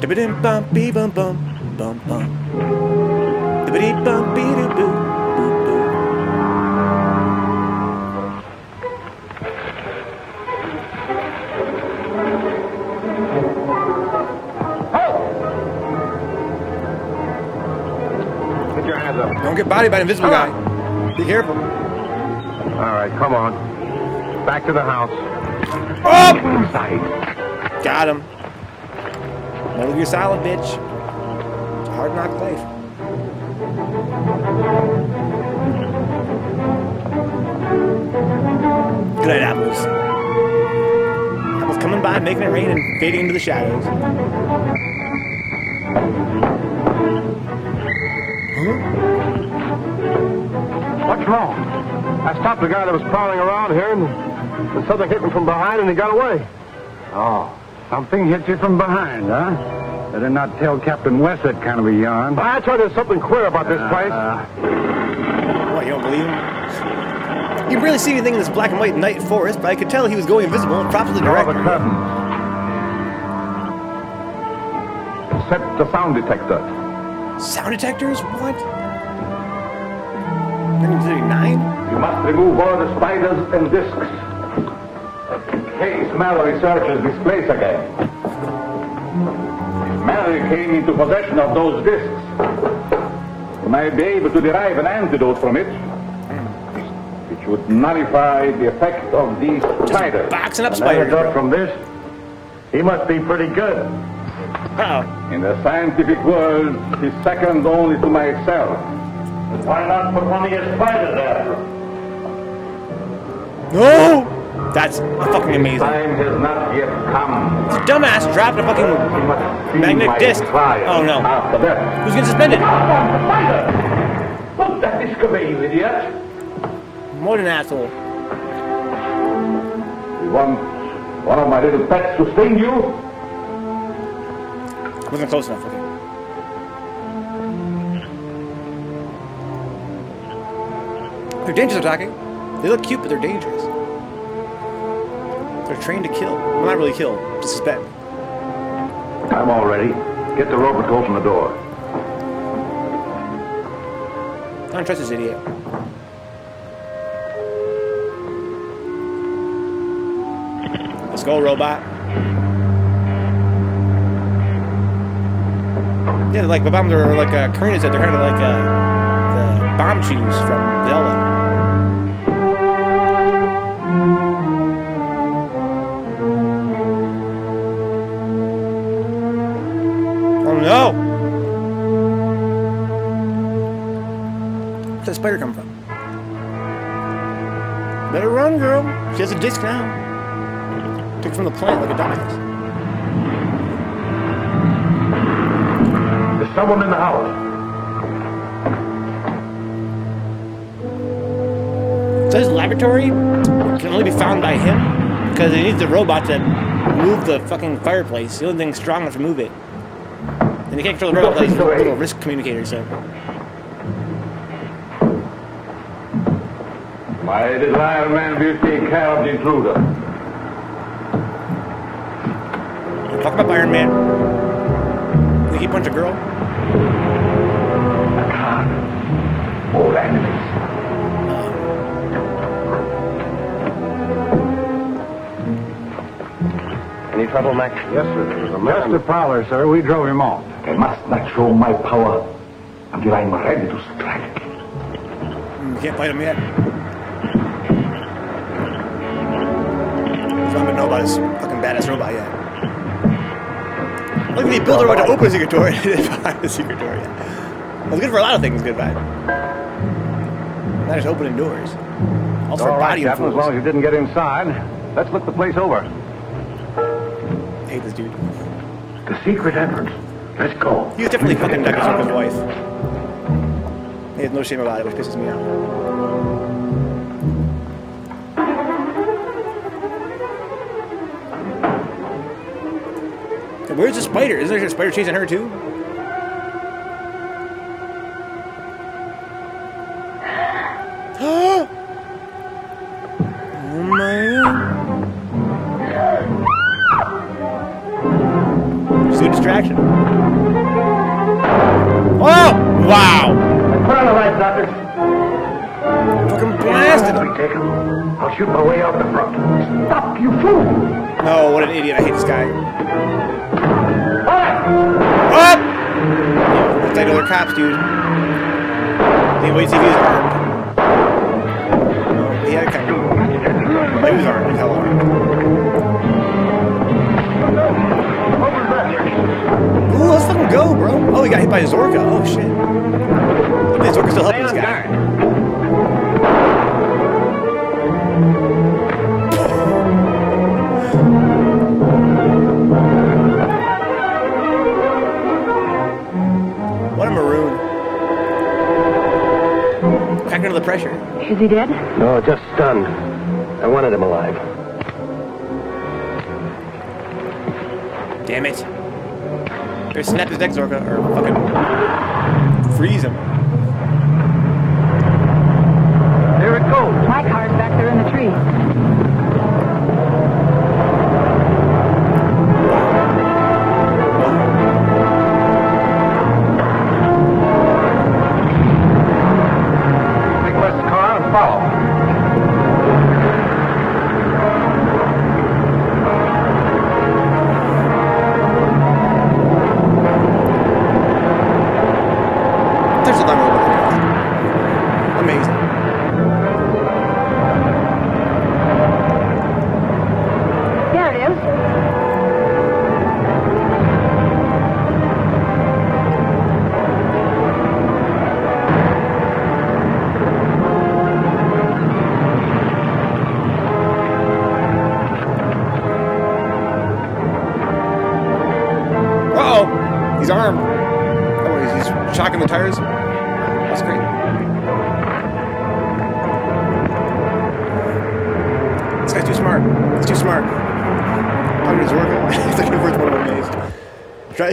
Dibba-dim bum bee bum bum bum bum. Dibba-dee bum bee doo boo boo boo. Don't get bodied by an invisible guy. Be careful. All right, come on. Back to the house. Oh! Inside. Got him. Metal Gear Solid, bitch. Hard knock life. Good night, Apples. Apples coming by, making it rain, and fading into the shadows. Hmm? What's wrong? I stopped the guy that was prowling around here, and, and something hit him from behind, and he got away. Oh, something hit you from behind, huh? Better not tell Captain West that kind of a yarn. I tell you, there's something queer about this uh, place. What, you don't believe him? You can barely see anything in this black and white night forest, but I could tell he was going invisible and props to the Draw the director. curtain. Set the sound detector. Sound detectors? What? 1939? You must remove all the spiders and discs. In case Mallory searches this place again. If Mallory came into possession of those discs, you might be able to derive an antidote from it, which would nullify the effect of these spiders. Boxing up spiders. from this? He must be pretty good. Uh-oh. In the scientific world, he's second only to myself. But Why not put one of your spiders there? No! That's fucking amazing. Time has not yet come. Dumbass dropped a fucking You must see magnetic disc. Oh no. After that. Who's gonna suspend it? Put that disc away, you idiot. What an asshole. You want one of my little pets to sting you? Wasn't close enough. Okay. They're dangerous attacking. They look cute, but they're dangerous. They're trained to kill. Well, not really kill, to suspend. I'm all ready. Get the rope and open the door. I don't trust this idiot. Let's go, robot. Yeah, like the bombs are like uh, Karina said. They're kind of like uh, the bomb shoes from Zelda. Oh no! Where'd that spider come from? Better run, girl. She has a disc now. Took from the plant like a dumbass. Someone in the house. So his laboratory can only be found by him because he needs the robot to move the fucking fireplace. The only thing strong enough to move it. And he can't control the robot without his little, little wrist communicator, so. My Iron Man will take care of the intruder. Talk about Iron Man. Think he punch a girl? Trouble, Mac? Yes, sir. There's a Just the prowler, sir. We drove him off. I must not show my power until I'm ready to strike. Mm, can't fight him yet. about this fucking badass robot yet. Look, they built a robot to open a secret door and they find the secret door yet. Well, it's good for a lot of things, good vibe. Not just opening doors. Also for All right, body Captain, as long as you didn't get inside, let's look the place over. Hate this dude. The secret entrance. Let's go. He's definitely fucking Dr. Zucker's wife. He has no shame about it, which pisses me off. Where's the spider? Isn't there a spider chasing her too? Cops, dude. Hey, wait, see if he's Is he dead? No, just stunned. I wanted him alive. Damn it. Or snap his neck, Zorka, or fucking freeze him.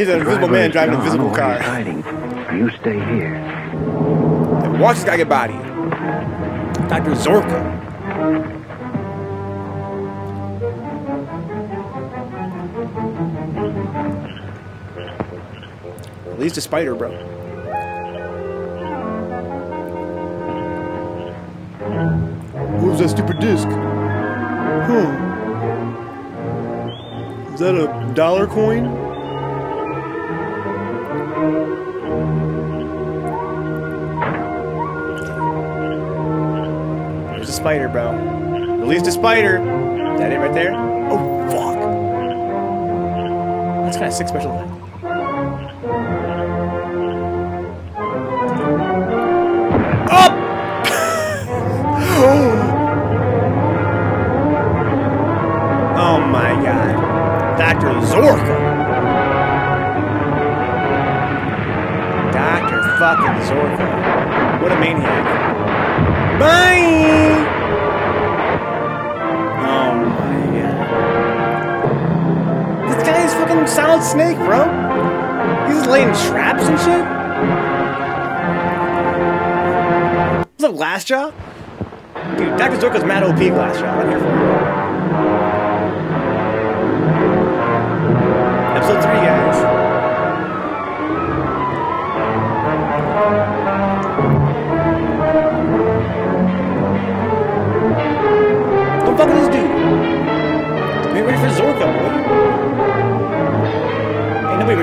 He's an invisible man driving an invisible car. hiding. You stay here. And watch this guy get bodied. Dr. Zorka. Release a spider, bro. What was that stupid disc? Hmm. Is that a dollar coin? Spider, bro. Release the spider. That it right there? Oh, fuck. That's kind of sick special effect. Oh my god. Dr. Zorka. Dr. fucking Zorka. What a maniac. Bye! Fucking Solid Snake, bro. He's just laying traps and shit. What's up, Glassjaw? Dude, Dr. Zorka's mad OP Glassjaw. I'm here for it. Episode 3, guys.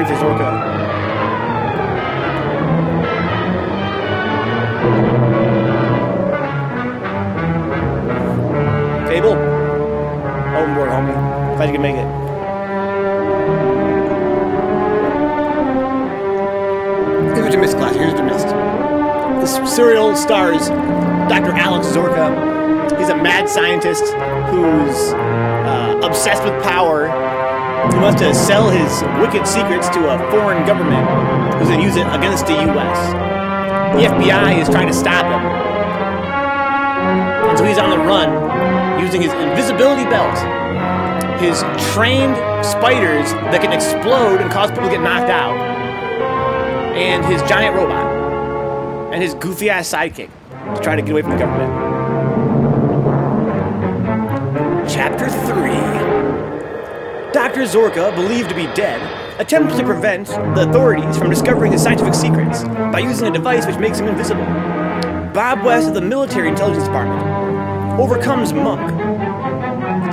Wednesday's Cable, Table? Homeboard, homie. Glad you can make it. Here's the mist class. Here's the mist. The serial stars Dr. Alex Zorka. He's a mad scientist who's uh, obsessed with power he wants to sell his wicked secrets to a foreign government who's going to use it against the U.S. The FBI is trying to stop him. And so he's on the run using his invisibility belt, his trained spiders that can explode and cause people to get knocked out, and his giant robot, and his goofy ass sidekick to try to get away from the government. Dr. Zorka, believed to be dead, attempts to prevent the authorities from discovering his scientific secrets by using a device which makes him invisible. Bob West of the Military Intelligence Department overcomes Monk,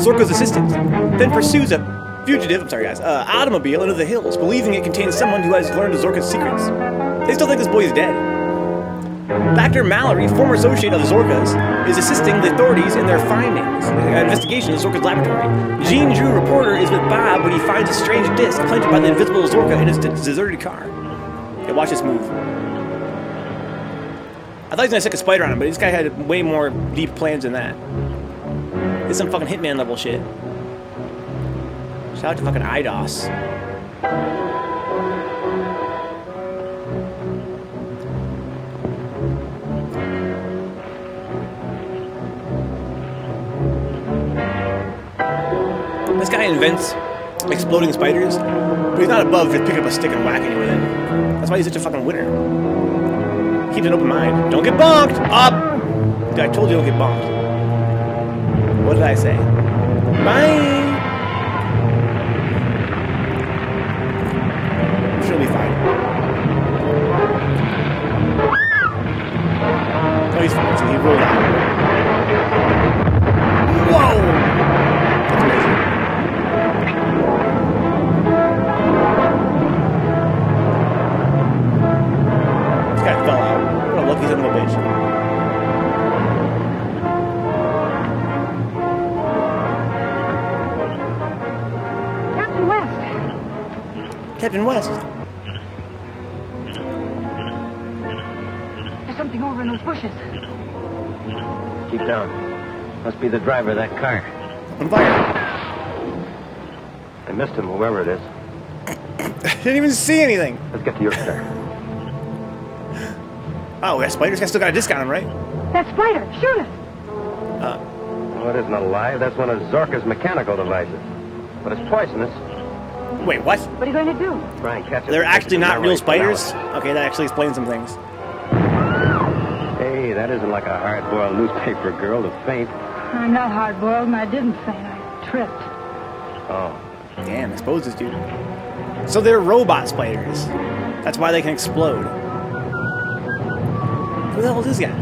Zorka's assistant, then pursues a fugitive, I'm sorry guys, uh, automobile into the hills, believing it contains someone who has learned Zorka's secrets. They still think this boy is dead. Dr. Mallory, former associate of the Zorka's, is assisting the authorities in their findings, uh, investigation of the Zorka's laboratory. Jean Drew, reporter, is with Bob when he finds a strange disc planted by the invisible Zorka in his deserted car. Yeah, watch this move. I thought he was gonna stick a spider on him, but this guy had way more deep plans than that. Is some fucking Hitman level shit. Shout out to fucking IDOS. This guy invents exploding spiders, but he's not above just picking up a stick and whacking you with it. That's why he's such a fucking winner. Keeps an open mind. Don't get bonked! Up! I told you don't get bonked. What did I say? Bye! Must be the driver of that car. On fire. I missed him, whoever it is. Didn't even see anything. Let's get to your car. Oh, that spider's got still got a disc on him, right? That spider, shoot it! Uh, well, it isn't alive. That's one of Zorka's mechanical devices. But it's poisonous. Wait, what? What are you going to do? Try and catch it. They're and take it actually not real Mallory for an spiders? Okay, that actually explains some things. Hey, that isn't like a hard-boiled newspaper girl to faint. I'm not hard-boiled, and I didn't faint. I tripped. Oh, Damn, exposes dude. So they're robot spiders. That's why they can explode. Who the hell is this guy?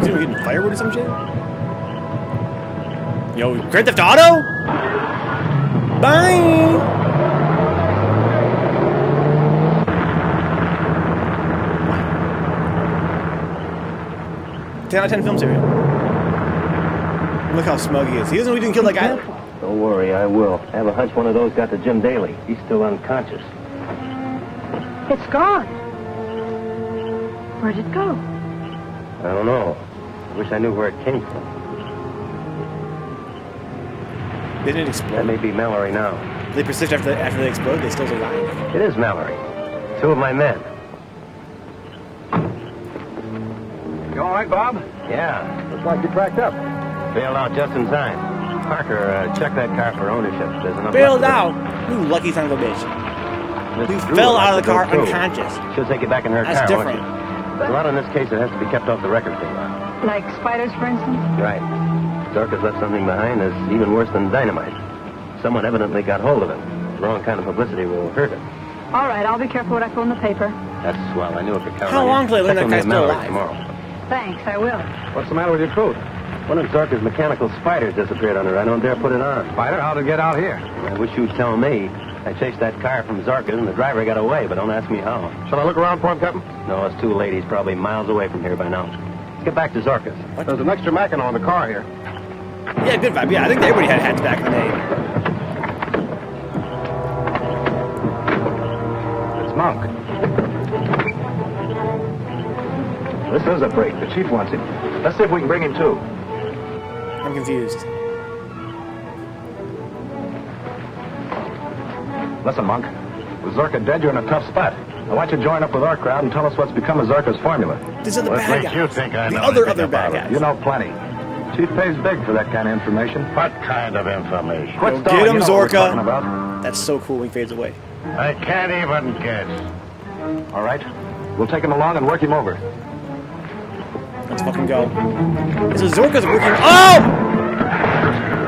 Is he getting firewood or some shit? Yo, Grand Theft Auto? Bye! Ten out of ten film series. Look how smug he is. He doesn't know he didn't kill that guy. don't worry, I will. I have a hunch one of those got to Jim Daly. He's still unconscious. It's gone. Where'd it go? I don't know. I wish I knew where it came from. They didn't That explode. That may be Mallory now. They persist after they, after they explode. They still survive. It is Mallory. Two of my men. You all right, Bob? Yeah, Looks like you cracked up. bailed out just in time. Parker, uh, check that car for ownership. There's enough Bailed left out. You lucky son of a bitch. of it. You Drew fell out of the car go, unconscious. She'll take you back in her That's car, different. won't she? There's a lot in this case that has to be kept off the record thing. Like spiders, for instance? Right. Zorka's left something behind that's even worse than dynamite. Someone evidently got hold of it. The wrong kind of publicity will hurt it. All right, I'll be careful what I put in the paper. That's swell. I knew it could count How long you. till they learn that on guy's still alive? Tomorrow. Thanks, I will. What's the matter with your coat? One of Zorka's mechanical spiders disappeared under it. I don't dare put it on. Spider, how'd it get out here? I wish you'd tell me. I chased that car from Zorka and the driver got away, but don't ask me how. Shall I look around for him, Captain? No, it's too late. He's probably miles away from here by now. Let's get back to Zorka's. There's an extra Mackinaw in the car here. Yeah, good vibe. Yeah, I think everybody had hats back in the day. It's Monk. This is a break. The chief wants him. Let's see if we can bring him too. I'm confused. Listen, Monk. With Zorka dead, you're in a tough spot. I want you to join up with our crowd and tell us what's become of Zorka's formula. These are the What bad makes guys. you think I the know other anything other bad about it? guys. You know plenty. Chief pays big for that kind of information. What kind of information? Quit Go stalling, get him, you know Zorka. talking about. That's so cool when he fades away. I can't even guess. All right. We'll take him along and work him over. Let's fucking go. So Zorka's working. Oh!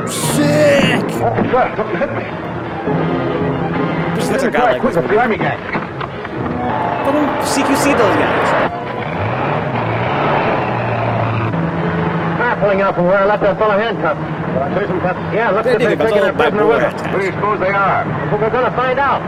Sick! Don't hit me. Just lets a guy like this. the army gang. Fucking CQC those guys. Car pulling out from where I left that fellow handcuffed. Some cuts? Yeah, looks They like did they're taking a prisoner with them. Who do you suppose they are? Well, we're gonna find out.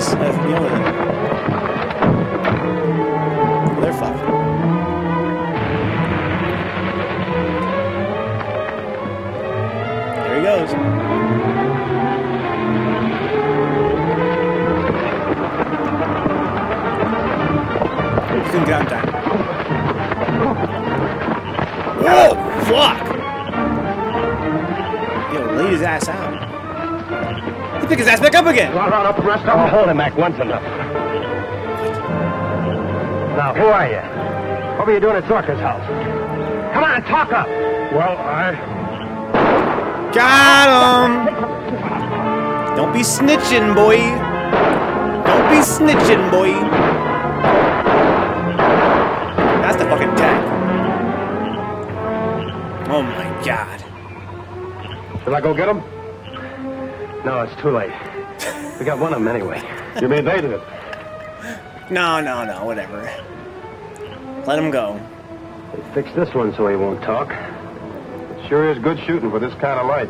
Foreign government agents. Up the rest of them. Oh, hold him, Mac. Once enough. Now, who are you? What were you doing at Zorka's house? Come on, talk up. Well, I... Got him! Don't be snitching, boy. Don't be snitching, boy. That's the fucking tag. Oh my god. Shall I go get him? No, it's too late. We got one of them anyway. You mean they did it? No, no, no, whatever. Let him go. They fixed this one so he won't talk. Sure is good shooting for this kind of light.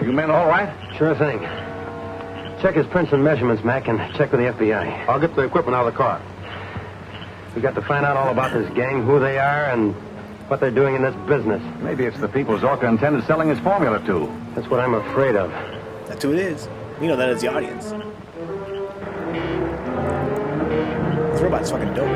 Are you men all right? Sure thing. Check his prints and measurements, Mac, and check with the FBI. I'll get the equipment out of the car. We got to find out all about this gang, who they are, and what they're doing in this business. Maybe it's the people Zorka intended selling his formula to. That's what I'm afraid of. That's who it is. We know that as the audience. This robot's fucking dope.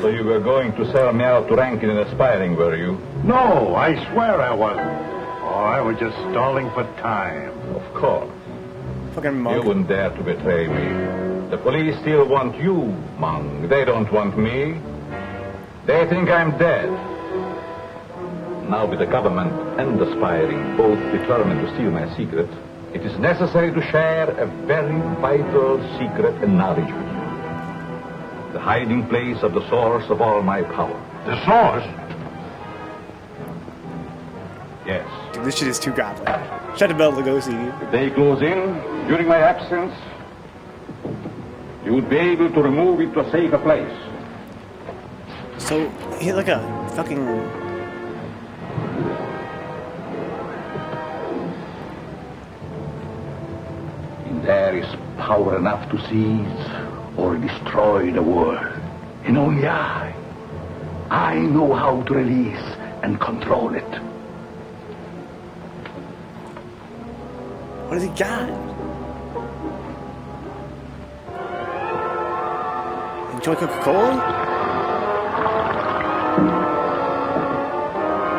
So you were going to sell me out to Rankin and aspiring, were you? No, I swear I wasn't. Oh, I was just stalling for time. Of course. Fucking You wouldn't dare to betray me. The police still want you, Monk. They don't want me. They think I'm dead. Now with the government and aspiring both determined to steal my secret, it is necessary to share a very vital secret and knowledge with you. The hiding place of the source of all my power. The source? Yes. This shit is too godly. Shut the bell to go see you. If they close in during my absence, you would be able to remove it to a safer place. So, he like a fucking. There is power enough to seize or destroy the world. And only I, I know how to release and control it. What has he got? Enjoy Coca Cola?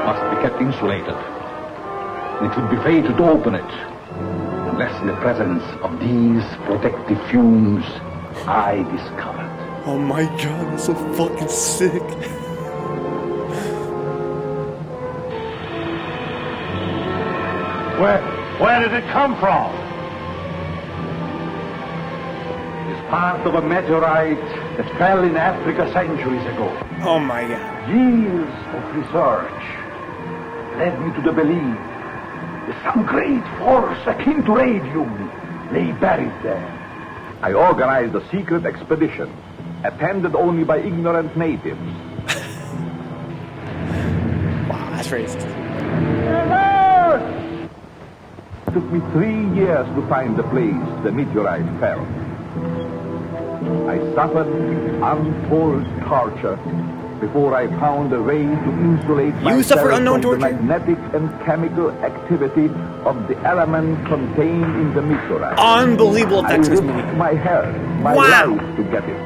Must be kept insulated. It would be fatal to open it. Unless in the presence of these protective fumes I discovered. Oh my god, that's so fucking sick. Where, where did it come from? Part of a meteorite that fell in Africa centuries ago. Oh my god. Years of research led me to the belief that some great force akin to radium lay buried there. I organized a secret expedition attended only by ignorant natives. Wow, that's racist. It took me three years to find the place the meteorite fell. I suffered untold torture before I found a way to insulate myself suffered unknown from the magnetic and chemical activity of the element contained in the meteorite. Unbelievable I effects this risked my health, my Wow. life to get it,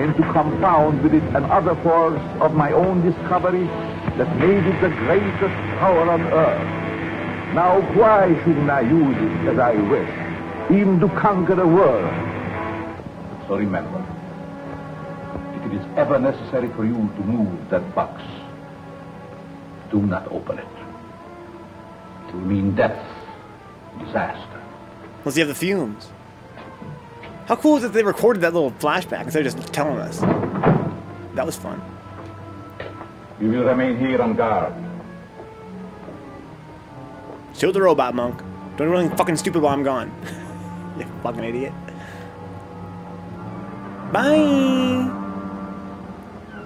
and to compound with it another force of my own discovery that made it the greatest power on earth. Now why shouldn't I use it as I wish, even to conquer the world? So remember, if it is ever necessary for you to move that box, do not open it. It will mean death, disaster. Let's see have the fumes. How cool is it they recorded that little flashback instead of just telling us? That was fun. You will remain here on guard. Shoot the robot monk. Don't do anything fucking stupid while I'm gone. you fucking idiot. Bye.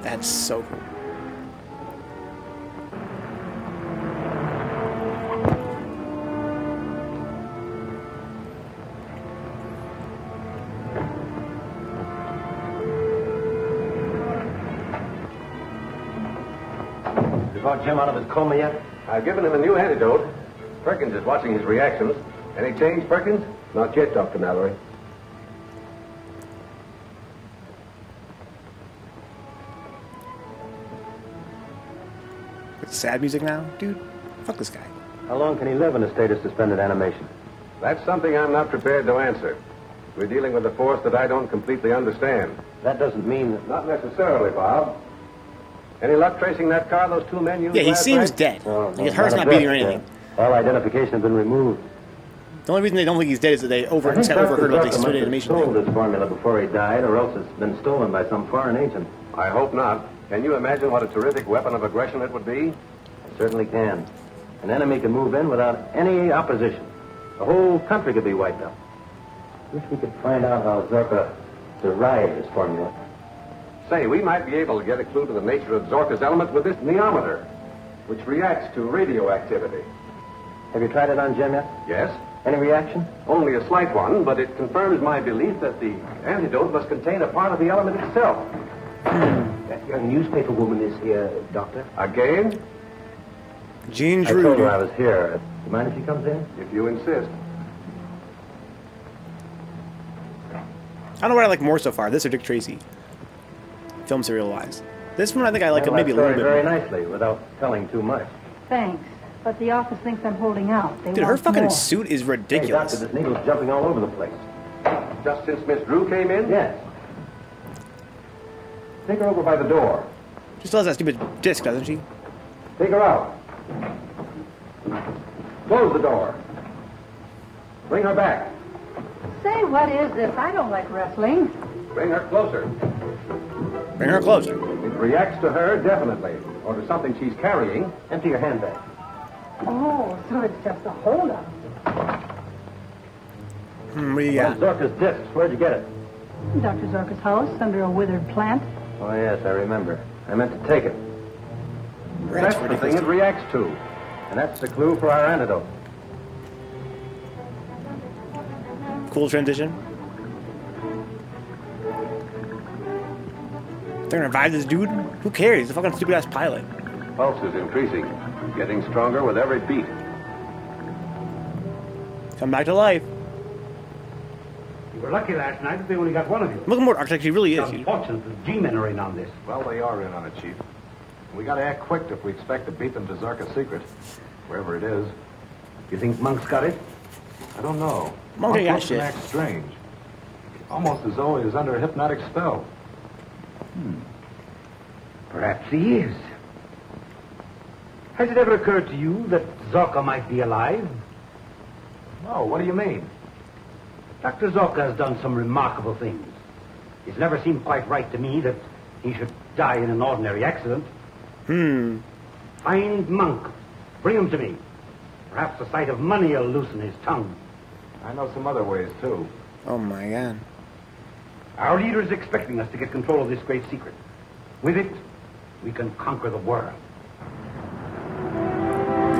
That's so cool. You got Jim out of his coma yet? I've given him a new antidote. Perkins is watching his reactions. Any change, Perkins? Not yet, Dr. Mallory. With sad music now? Dude, fuck this guy. How long can he live in a state of suspended animation? That's something I'm not prepared to answer. We're dealing with a force that I don't completely understand. That doesn't mean that... Not necessarily, Bob. Any luck tracing that car those two men used Yeah, he seems night? dead. Oh, His no, heart's a not beating or anything. Uh, all identification has been removed. The only reason they don't think he's dead is that they over I think got overheard about Dr. the Zucker split animation sold thing. this formula before he died, or else it's been stolen by some foreign agent. I hope not. Can you imagine what a terrific weapon of aggression it would be? I certainly can. An enemy can move in without any opposition. The whole country could be wiped out. Wish we could find out how Zorka derived this formula. Say, we might be able to get a clue to the nature of Zorka's element with this neometer, which reacts to radioactivity. Have you tried it on Jim yet? Yes? Any reaction? Only a slight one, but it confirms my belief that the antidote must contain a part of the element itself. Hmm. That young newspaper woman is here, Doctor. Again? Jean I Drew. told her. I was here. Do you mind if she comes in? If you insist. I don't know what I like more so far, this or Dick Tracy. Film serial wise. This one I think I like Tell maybe a that little story bit very more. nicely without telling too much. Thanks. But the office thinks I'm holding out. They Dude, her fucking more. suit is ridiculous. Hey, ridiculous. Doctor, this needle's jumping all over the place. Just since Miss Drew came in? Yes. Take her over by the door. She still has that stupid disc, doesn't she? Take her out. Close the door. Bring her back. Say, what is this? I don't like wrestling. Bring her closer. Bring her closer. It reacts to her, definitely. Or to something she's carrying. Empty your handbag. Oh, so it's just a holdup. Hmm, what do you? Zorka's discs. Where'd you get it? Dr. Zorka's house under a withered plant. Oh, yes, I remember. I meant to take it. That's That's the thing it reacts to. And that's the clue for our antidote. Cool transition. They're gonna revive this dude? Who cares? He's a fucking stupid ass pilot. Pulse is increasing, getting stronger with every beat. Come back to life. You were lucky last night that they only got one of you. Look at more architect he really is. It's unfortunate the G-men are in on this. Well, they are in on it, Chief. We gotta act quick if we expect to beat them to Zorka's secret, wherever it is. You think Monk's got it? I don't know. Monkey got looks and shit. acts strange. Almost as though he was under a hypnotic spell. Hmm. Perhaps he is. Has it ever occurred to you that Zarka might be alive? No, what do you mean? Dr. Zorka has done some remarkable things. It's never seemed quite right to me that he should die in an ordinary accident. Hmm. Find Monk. Bring him to me. Perhaps the sight of money will loosen his tongue. I know some other ways, too. Oh my god. Our leader is expecting us to get control of this great secret. With it, we can conquer the world.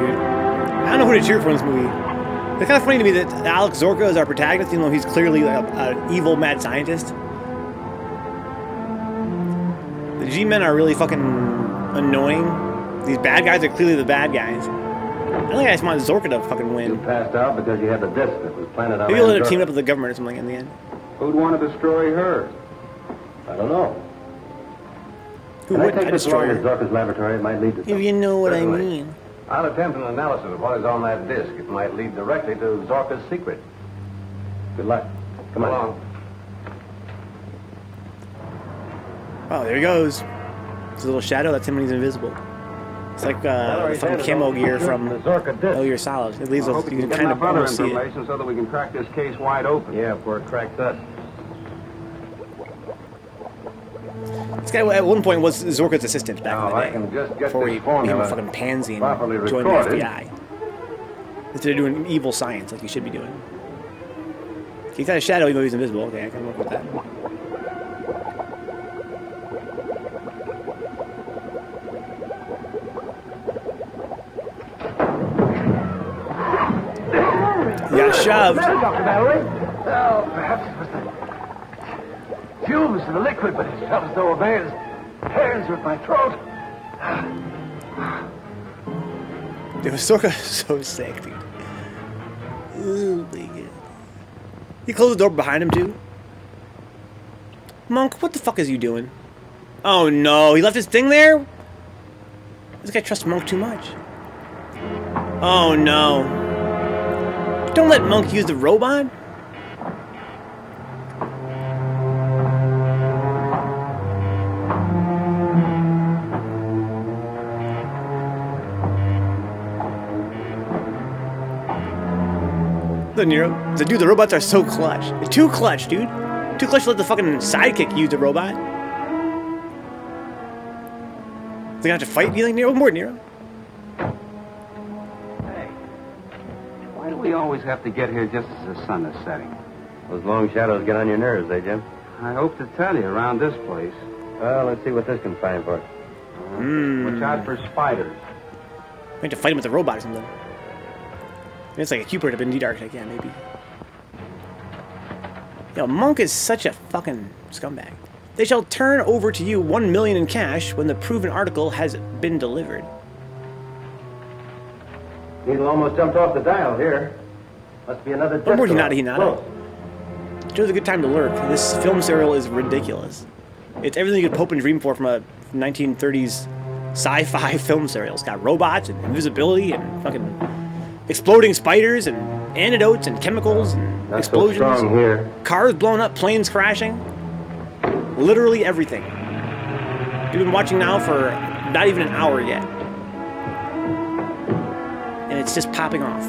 Dude, I don't know who to cheer for in this movie. It's kind of funny to me that Alex Zorka is our protagonist, even though he's clearly an evil mad scientist. The G-men are really fucking annoying. These bad guys are clearly the bad guys. I think I just want Zorka to fucking win. You passed out because you had the disc that was planted on Maybe he'll end up teaming up with the government or something in the end. Who'd want to destroy her? I don't know. Who Can I wouldn't? I destroy her. Zorka's laboratory? It might lead to If you know what I mean. I'll attempt an analysis of what is on that disc. It might lead directly to Zorka's secret. Good luck. Come along. Oh, there he goes. It's a little shadow. That's him when he's invisible. It's like uh, the fucking camo gear from the Zorka disc. Metal Gear Solid. It leaves us, hope you you can get kind enough of other almost see it. information so that we can crack this case wide open. Yeah, before it cracks us. This guy at one point was Zorka's assistant back Now, in the I day. can just get before this he became a uh, fucking pansy and properly joined the. FBI. Instead of doing evil science like you should be doing. He's got a shadow even though he's invisible. Okay, I can work with that. You got shoved. Dr. Mallory? Oh, perhaps it was the fumes of the liquid, but it felt as though a man's hands were at my throat. It was Zorka so sick, dude. Oh. He closed the door behind him too. Monk, what the fuck is you doing? Oh no, he left his thing there? This guy trusts Monk too much. Oh no. Don't let Monk use the robot. The Nero, the dude, the robots are so clutch. It's too clutch, dude. Too clutch to let the fucking sidekick use the robot. They gonna have to fight? Do you think Nero? More Nero? Hey, why do we always have to get here just as the sun is setting? Those long shadows get on your nerves, eh, Jim? I hope to tell you around this place. Well, let's see what this can find for. us. Hmm. Watch out for spiders. We have to fight him with the robot or something. It's like a Cupid up in the dark. Like, yeah, maybe. Yo, Monk is such a fucking scumbag. They shall turn over to you one million in cash when the proven article has been delivered. Needle almost jumped off the dial here. Must be another Or more Hinata. Hinata. Close. Chose a good time to lurk. This film serial is ridiculous. It's everything you could hope and dream for from a 1930s sci-fi film serial. It's got robots and invisibility and fucking exploding spiders and antidotes and chemicals and Not explosions. here. Cars blown up, planes crashing. Literally everything. You've been watching now for not even an hour yet. And it's just popping off.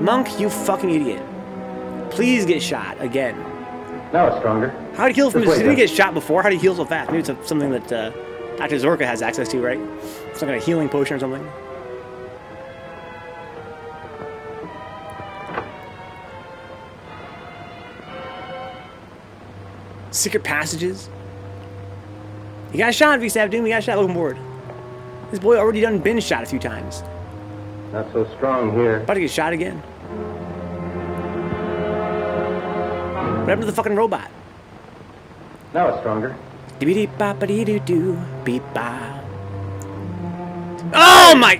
Monk, you fucking idiot. Please get shot again. Now it's stronger. How did he heal from This Did he get shot before? How did he heal so fast? Maybe it's a, something that uh, Dr. Zorka has access to, right? Some kind of healing potion or something. Secret passages. He got shot, V-Stab Doom. He got shot. Looking bored. This boy already done been shot a few times. Not so strong here. About to get shot again. What happened to the fucking robot? Now it's stronger. Dee ba ba dee doo doo ba. Oh my!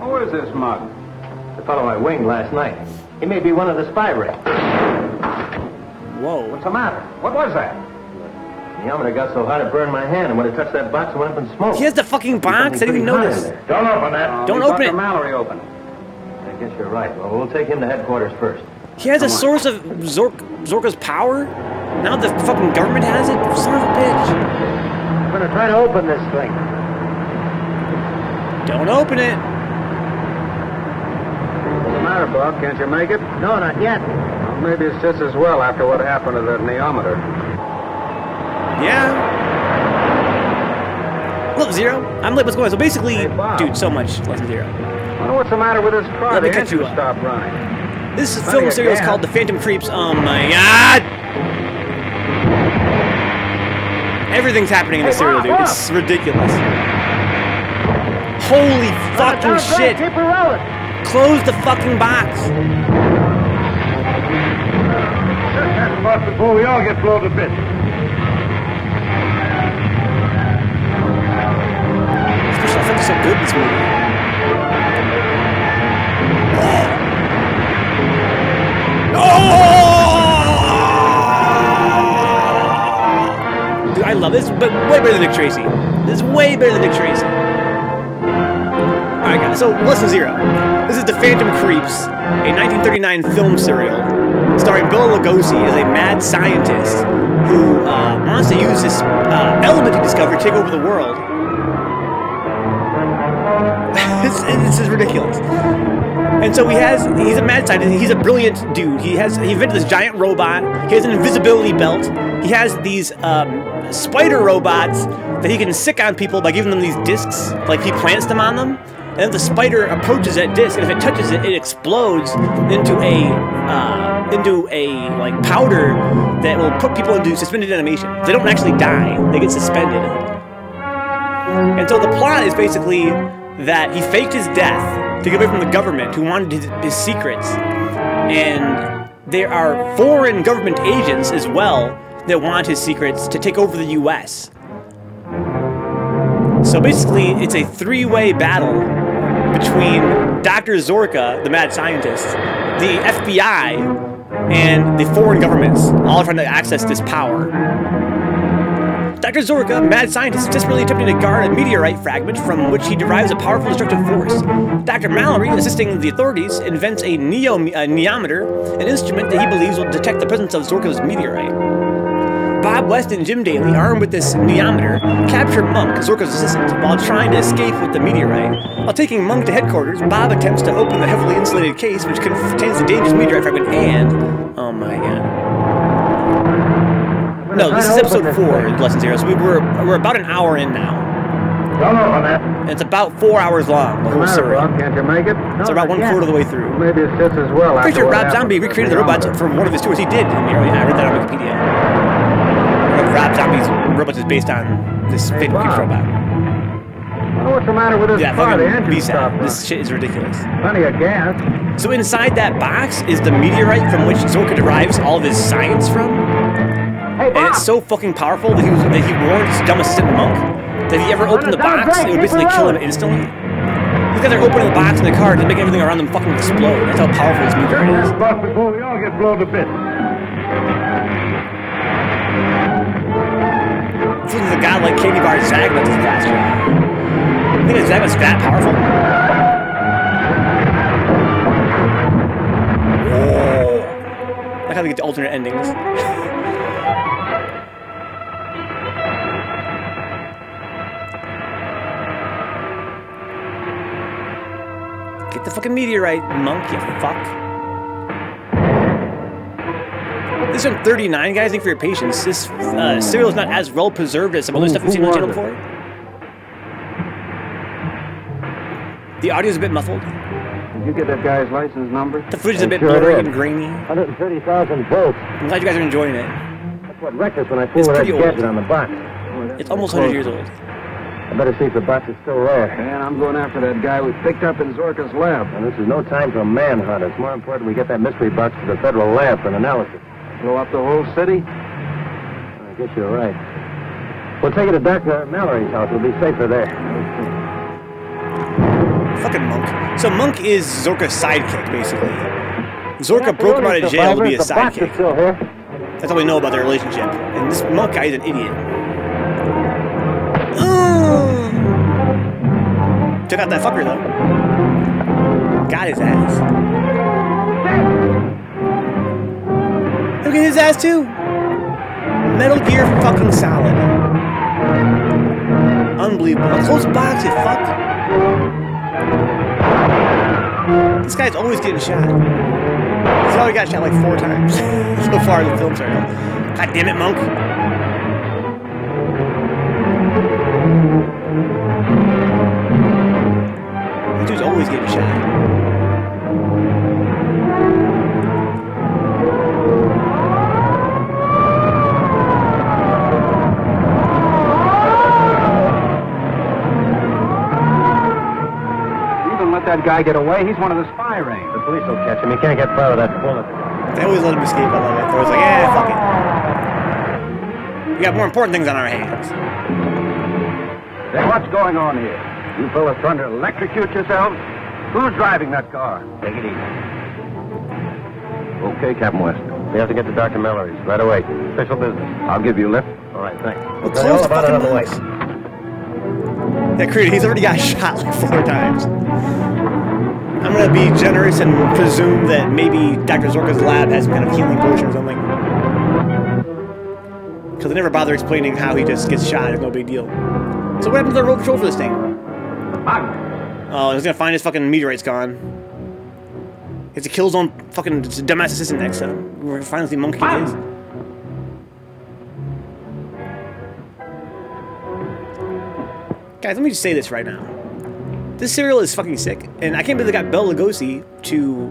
Who is this mug? The fellow I winged last night. He may be one of the spy rings. Whoa! What's the matter? What was that? The helmet got so hot it burned my hand, and when it touched that box, it went up in smoke. He has the fucking box. I didn't even notice. hot in there. Don't open that. Don't open Dr. it. Mallory open. I guess you're right. Well, we'll take him to headquarters first. He has a Come on. source of Zork, Zorka's power. Now the fucking government has it. Son of a bitch! I'm gonna try to open this thing. Don't open it. What's the matter, Bob? Can't you make it? No, not yet. Well, maybe it's just as well after what happened to that neometer. Yeah. Look, Zero. I'm like, what's going on? So basically, Hey, dude, so much less than Zero. wonder what's the matter with this car? Let me the cut you stopped running. This Plenty film is called The Phantom Creeps. Oh my god! Everything's happening in this Hey, serial, dude. It's ridiculous. Holy fucking shit! Close the fucking box! Before we all get blown to bits. Special effects are so good in this movie. Oh! Dude, I love this, but way better than Dick Tracy. This is way better than Dick Tracy. Alright, guys, so lesson zero. This is The Phantom Creeps, a 1939 film serial starring Bela Lugosi as a mad scientist who uh, wants to use this uh, element he discovered to take over the world. this, this is ridiculous. And so he has, he's a mad scientist, he's a brilliant dude. He has, he invented this giant robot, he has an invisibility belt, he has these um, spider robots that he can sick on people by giving them these discs, like he plants them on them, and if the spider approaches that disc, and if it touches it, it explodes into a, uh, into a, like, powder that will put people into suspended animation. They don't actually die, they get suspended. And so the plot is basically that he faked his death to get away from the government who wanted his, his secrets. And there are foreign government agents as well that want his secrets to take over the US. So basically, it's a three way battle between Dr. Zorka, the mad scientist, the FBI, and the foreign governments, all trying to access this power. Dr. Zorka, mad scientist, is desperately attempting to guard a meteorite fragment from which he derives a powerful destructive force. Dr. Mallory, assisting the authorities, invents a neo a neometer, an instrument that he believes will detect the presence of Zorka's meteorite. Bob West and Jim Daly, armed with this neometer, capture Monk, Zorka's assistant, while trying to escape with the meteorite. While taking Monk to headquarters, Bob attempts to open the heavily insulated case, which contains the dangerous meteorite fragment, and oh my god. No, this is episode four, of Lesson Zero. So we were we're about an hour in now. Don't open that. And it's about four hours long. The whole What's the matter, serial. Bob? Can't you make it? It's about one quarter of the way through. Maybe it's just as well. Pretty sure Rob. Zombie recreated the robots from one of his tours. He did. in the early- I read that on Wikipedia. Rob Zombie's robots is based on this Phantom Creeps Bob. robot. Wonder what's the matter with this Yeah, car? The fucking engine B-side. stopped. This shit is ridiculous. Plenty of gas. So inside that box is the meteorite from which Zorka derives all of his science from. Hey, And it's so fucking powerful that he was that he warned his dumb assistant monk that if he ever opened the box, it would basically kill him instantly. These guys are opening the box in the car to make everything around them fucking explode. That's how powerful this meteorite is. That spot before we all get blown to bits. This is a guy like Katie Bar Zagman's last job. I think Zagman's that powerful. Whoa. I like how they get to alternate endings. fucking meteorite, monk, you fuck. This is from 39, guys. Thank you for your patience. This uh, serial is not as well preserved as some other Who- stuff we've seen on the channel before. The audio is a bit muffled. Did you get that guy's license number? The footage is a I bit sure blurry and grainy. 130,000 volts. I'm glad you guys are enjoying it. That's what wrecked us when I It's pulled that pretty gadget on the box. It's almost 100 years old. I better see if the box is still there. And I'm going after that guy we picked up in Zorka's lab. And this is no time for a manhunt. It's more important we get that mystery box to the federal lab for an analysis. Blow up the whole city? I guess you're right. We'll take it to Dr. Mallory's house. We'll be safer there. Fucking Monk. So Monk is Zorka's sidekick, basically. Zorka broke him out of jail to be his The box is sidekick. That's all we know about their relationship. And this Monk guy is an idiot. Took out that fucker, though. Got his ass. Look at his ass, too. Metal Gear fucking solid. Unbelievable. A close box, you fuck. This guy's always getting shot. He's already got shot like four times so far in the film serial. God damn it, Monk. Guy get away. He's one of the spy rings. The police will catch him. He can't get far with that bullet. They always let him escape. I love it. They're always like, yeah, fuck it. We got more important things on our hands. Say, what's going on here? You fellas trying to electrocute yourselves? Who's driving that car? Take it easy. Okay, Captain West. We have to get to Dr. Mallory's right away. Official business. I'll give you a lift. All right, thanks. Well, Tell you all close about it on the way. fucking Yeah, Creed, he's already got shot like four times. Gonna be generous and presume that maybe Dr. Zorka's lab has some kind of healing potion or something. Because they never bother explaining how he just gets shot. It's no big deal. So what happened to the road control for this thing? Oh, he's gonna find his fucking meteorite's gone. He has to kill his own fucking dumbass assistant next to him. We're finally see monkey is. Guys, let me just say this right now. This serial is fucking sick, and I can't believe they got Bela Lugosi to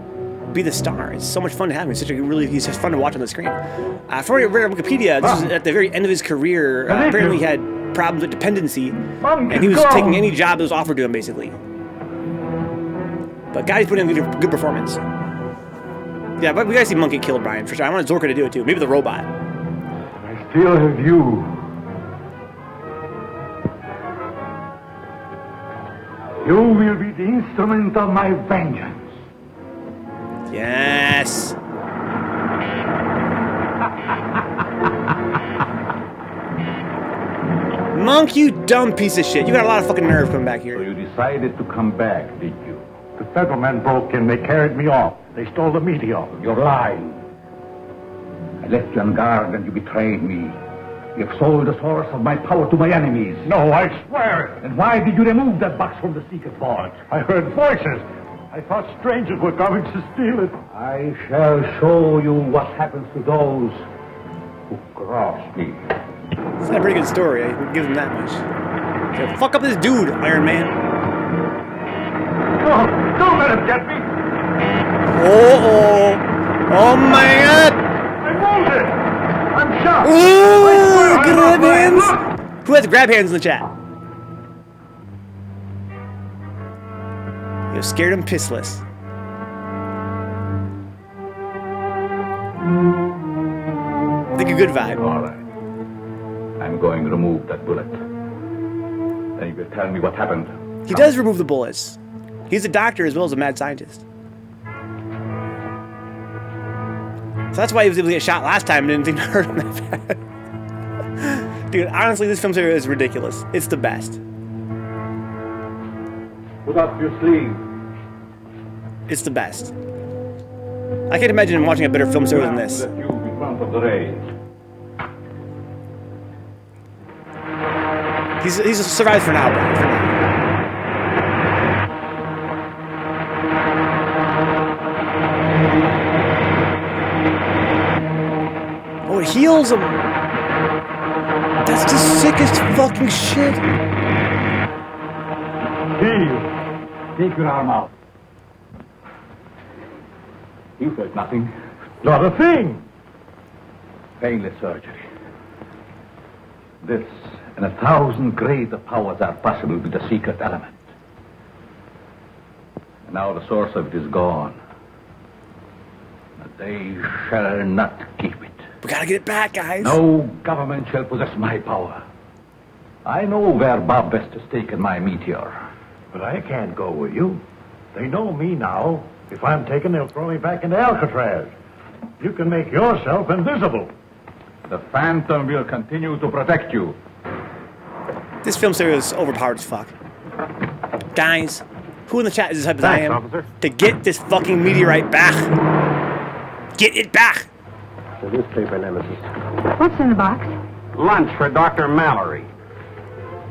be the star. It's so much fun to have him. He's such a really, he's just fun to watch on the screen. Uh, from what I read on Wikipedia, this is at the very end of his career. Uh, apparently, he had problems with dependency, and he was taking any job that was offered to him, basically. But guys put in a good, good performance. Yeah, but we gotta see Monkey killed, Brian, for sure. I want Zorka to do it too. Maybe the robot. I still have you. You will be the instrument of my vengeance. Yes. Monk, you dumb piece of shit. You got a lot of fucking nerve coming back here. So here. you decided to come back, did you? The federal men broke in. They carried me off. They stole the meteor. You're lying. I left you on guard and you betrayed me. You have sold the source of my power to my enemies. No, I swear it. And why did you remove that box from the secret vault? I heard voices. I thought strangers were coming to steal it. I shall show you what happens to those who cross me. It's not a pretty good story. I can give him that much. So fuck up this dude, Iron Man. No, don't let him get me. Oh oh. Oh my god. I'm wounded. I'm shot. Ooh, I'm grab hands. Who has grab hands in the chat? You scared him pissless. I think a good vibe. All right. I'm going to remove that bullet. Then you will tell me what happened. He does remove the bullets. He's a doctor as well as a mad scientist. So that's why he was able to get shot last time and didn't think to hurt him that bad. Dude, honestly, this film series is ridiculous. It's the best. Put up your sleeve. It's the best. I can't imagine watching a better film series than this. That you in front of the rays. He's, he's survived for now, Brian. For now. Oh, it heals him. That's the sickest fucking shit. Heal. Take your arm out. You felt nothing. Not a thing. Painless surgery. This and a thousand greater powers are possible with the secret element. And now the source of it is gone. But they shall not keep it. We gotta get it back, guys. No government shall possess my power. I know where Bob West has taken my meteor. But I can't go with you. They know me now. If I'm taken, they'll throw me back into Alcatraz. You can make yourself invisible. The Phantom will continue to protect you. This film series is overpowered as fuck. Guys, who in the chat is as hyped as I am officer. to get this fucking meteorite back? Get it back! The newspaper nemesis. What's in the box? Lunch for Dr. Mallory.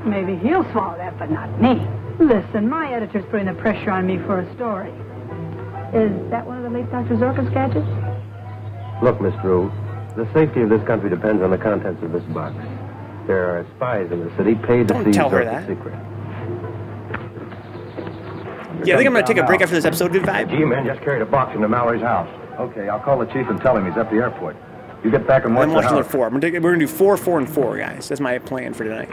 Maybe he'll swallow that, but not me. Listen, my editor's putting the pressure on me for a story. Is that one of the late Dr. Zorka's sketches? Look, Miss Drew, the safety of this country depends on the contents of this box. There are spies in the city paid to Don't see tell her Zorka's that. secret. Yeah, I think I'm gonna take a break after this episode. Good vibe. G-Man just carried a box into Mallory's house. Okay, I'll call the chief and tell him he's at the airport. You get back and watch I'm the watching house. four. I'm gonna take, we're gonna do four, four, and four, guys. That's my plan for tonight.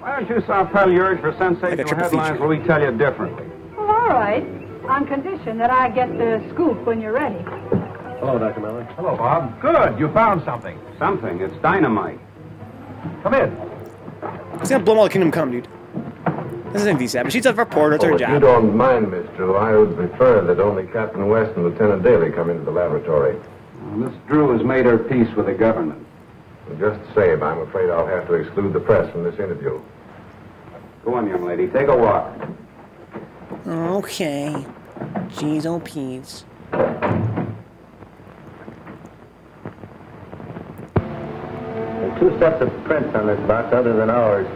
Why don't you stop telling yours for Like a sensational triple headlines feature. while we tell you differently? Well, all right. on condition that I get the scoop when you're ready. Hello, Dr. Miller. Hello, Bob. Good. You found something. Something. It's dynamite. Come in. He's gonna blow 'em all the kingdom come, dude. This isn't V7. She's a reporter. It's her Oh, if you don't mind, Miss Drew, I would prefer that only Captain West and Lieutenant Daly come into the laboratory. Miss Drew has made her peace with the government. Just the same, I'm afraid I'll have to exclude the press from this interview. Go on, young lady. Take a walk. Okay. Jeez, oh, peas. There are two sets of prints on this box other than ours.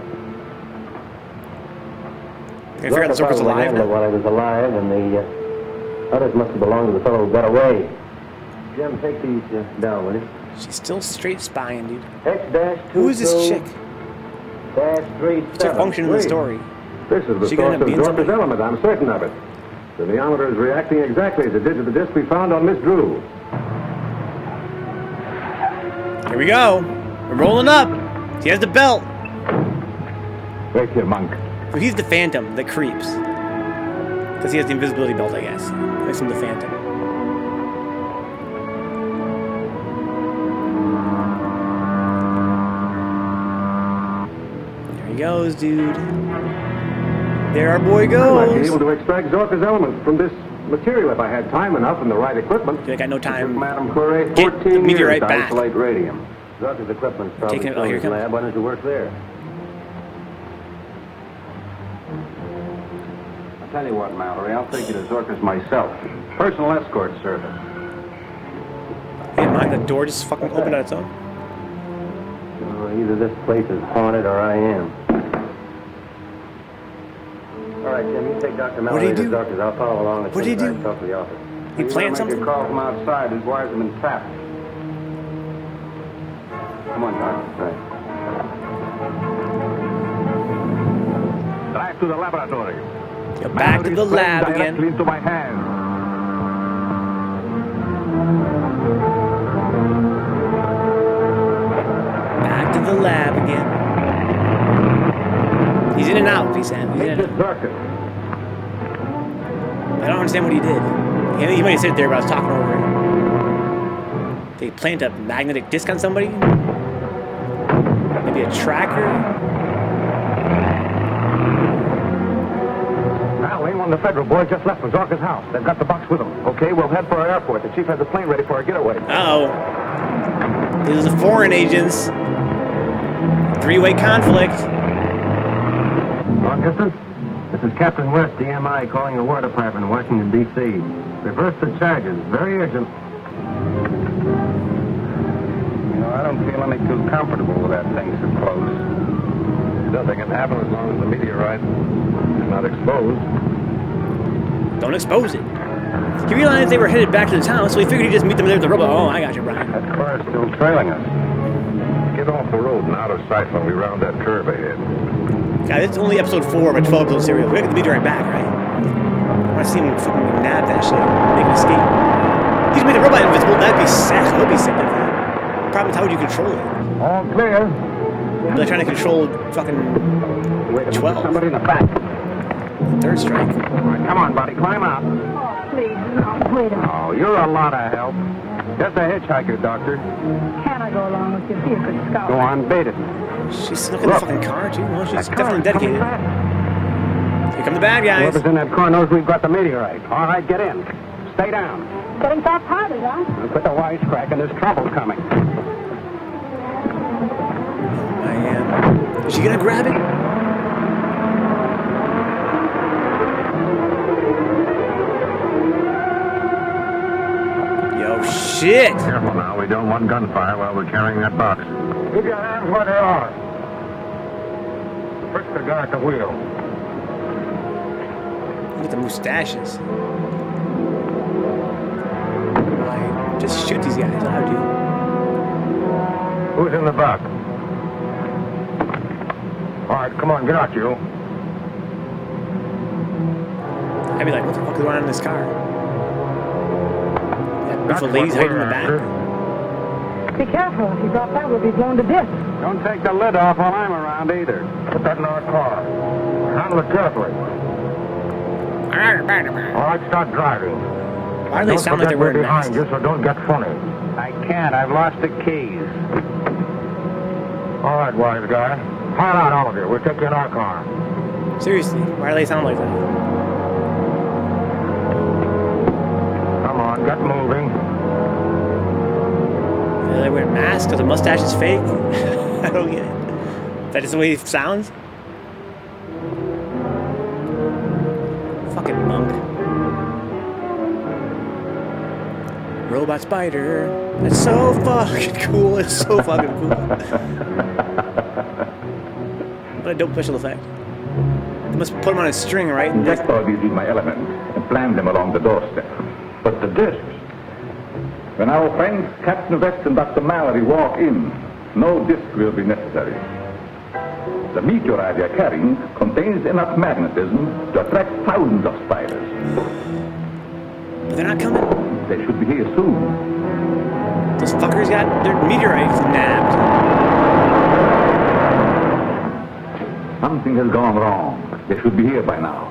Can I figure out the circle's alive now? while I was alive, and the uh, others must have belonged to the fellow who got away. Jim, take these uh, down, will you? She's still straight spying, dude. X dash two. Who is this chick? Dash three What's her function in the story? This is the She gonna source of be in Zorka's somebody? element, I'm certain of it. The neometer is reacting exactly as it did to the disc we found on Miss Drew. Here we go. We're rolling up. She has the belt. Wait here, monk. So he's the Phantom that creeps. Because he has the invisibility belt, I guess. Makes him the Phantom. There he goes, dude. There our boy goes. I might be able to extract Zorka's element from this material if I had time enough and the right equipment. Dude, I got no time. Madame Curie Get 14 the meteorite years to back. isolate radium. Zorka's equipment's probably Taking it- oh, here it comes. lab. Why don't you work there? Tell you what, Mallory. I'll take you to Zorka's myself. Personal escort service. Hey, mind the door just fucking opened on its own. Uh, either this place is haunted or I am. All right, Jim, you take Dr. What'd he Mallory to do? Zorka's. I'll follow along as What'd soon he as I do? talk to the office. He You planned better something? Make a call from outside. His wires have been trapped. Come on, Doc. Right. Back to the laboratory. Go back to the lab again. Into my hands. Back to the lab again. He's in and out, he said. He's in out. Zorka. I don't understand what he did. He, he might have said there, but I was talking over him. They plant a magnetic disc on somebody? Maybe a tracker? Al, one of the federal boys just left for Zorka's house. They've got the box with them. Okay, we'll head for our airport. The chief has a plane ready for our getaway. Uh-oh. These are the foreign agents. Three-way conflict. Long distance? This is Captain West, DMI, calling the War Department in Washington, D.C. Reverse the charges. Very urgent. You know, I don't feel any too comfortable with that thing so close. Nothing can happen as long as the meteorite is not exposed. Don't expose it. He realized they were headed back to the town, so he figured he'd just meet them there at the robot. Oh, I got you, Brian. That car's still trailing us. Get off the road and out of sight when we round that curve ahead. Guys, it's only episode 4 of a 12 episode series. We're going to the meteorite back, right? I wanna see him fucking nab that shit. Make an escape. He just made the robot invisible. That'd be sick. That would be sick. Problem is, how would you control it? All clear. Be like trying to control fucking Wait 12. somebody in the back. Third strike. All right, come on, buddy, climb out. Oh, please, no, wait a minute. Oh, you're a lot of help. Just a hitchhiker, Doctor. Can I go along with you? Be a good scout. Go on, bait it. She's snuck in the fucking car, too. Well, she's That definitely dedicated. back. Here come the bad guys. Whoever's in that car knows we've got the meteorite. All right, get in. Stay down. Getting soft-hearted, huh? Now quit the wisecracking. There's trouble coming. I am. Is she gonna grab it? Yo, shit! Careful now, we don't want gunfire while we're carrying that box. Keep your hands where they are. Frisk the guy at the wheel. Look at the mustaches. Like, just shoot these guys. How do? Who's in the back? All right, come on, get out, you. I'd be like, what the fuck is going on in this car? That That's beautiful lady's what hiding in the back. Be careful. If you drop that, we'll be blown to bits. Don't take the lid off while I'm around either. Put that in our car. Handle it carefully. All right, start driving. Why do they don't sound like forget they're we're wearing behind masks? you, so don't get funny. I can't. I've lost the keys. All right, wise guy. Pile out, all of you. We'll take you in our car. Seriously, why do they sound like that? Get moving. Are they wearing masks because the mustache is fake? I don't get it. Is that just the way it sounds? Fucking monk. Robot spider. That's so fucking cool. It's so fucking cool. what a dope special effect. They must put him on a string, right? Inject all these my element and plant them along the doorstep. But the discs. When our friends Captain West and Dr. Mallory walk in, no disc will be necessary. The meteorite they are carrying contains enough magnetism to attract thousands of spiders. But they're not coming. They should be here soon. Those fuckers got their meteorites nabbed. Something has gone wrong. They should be here by now.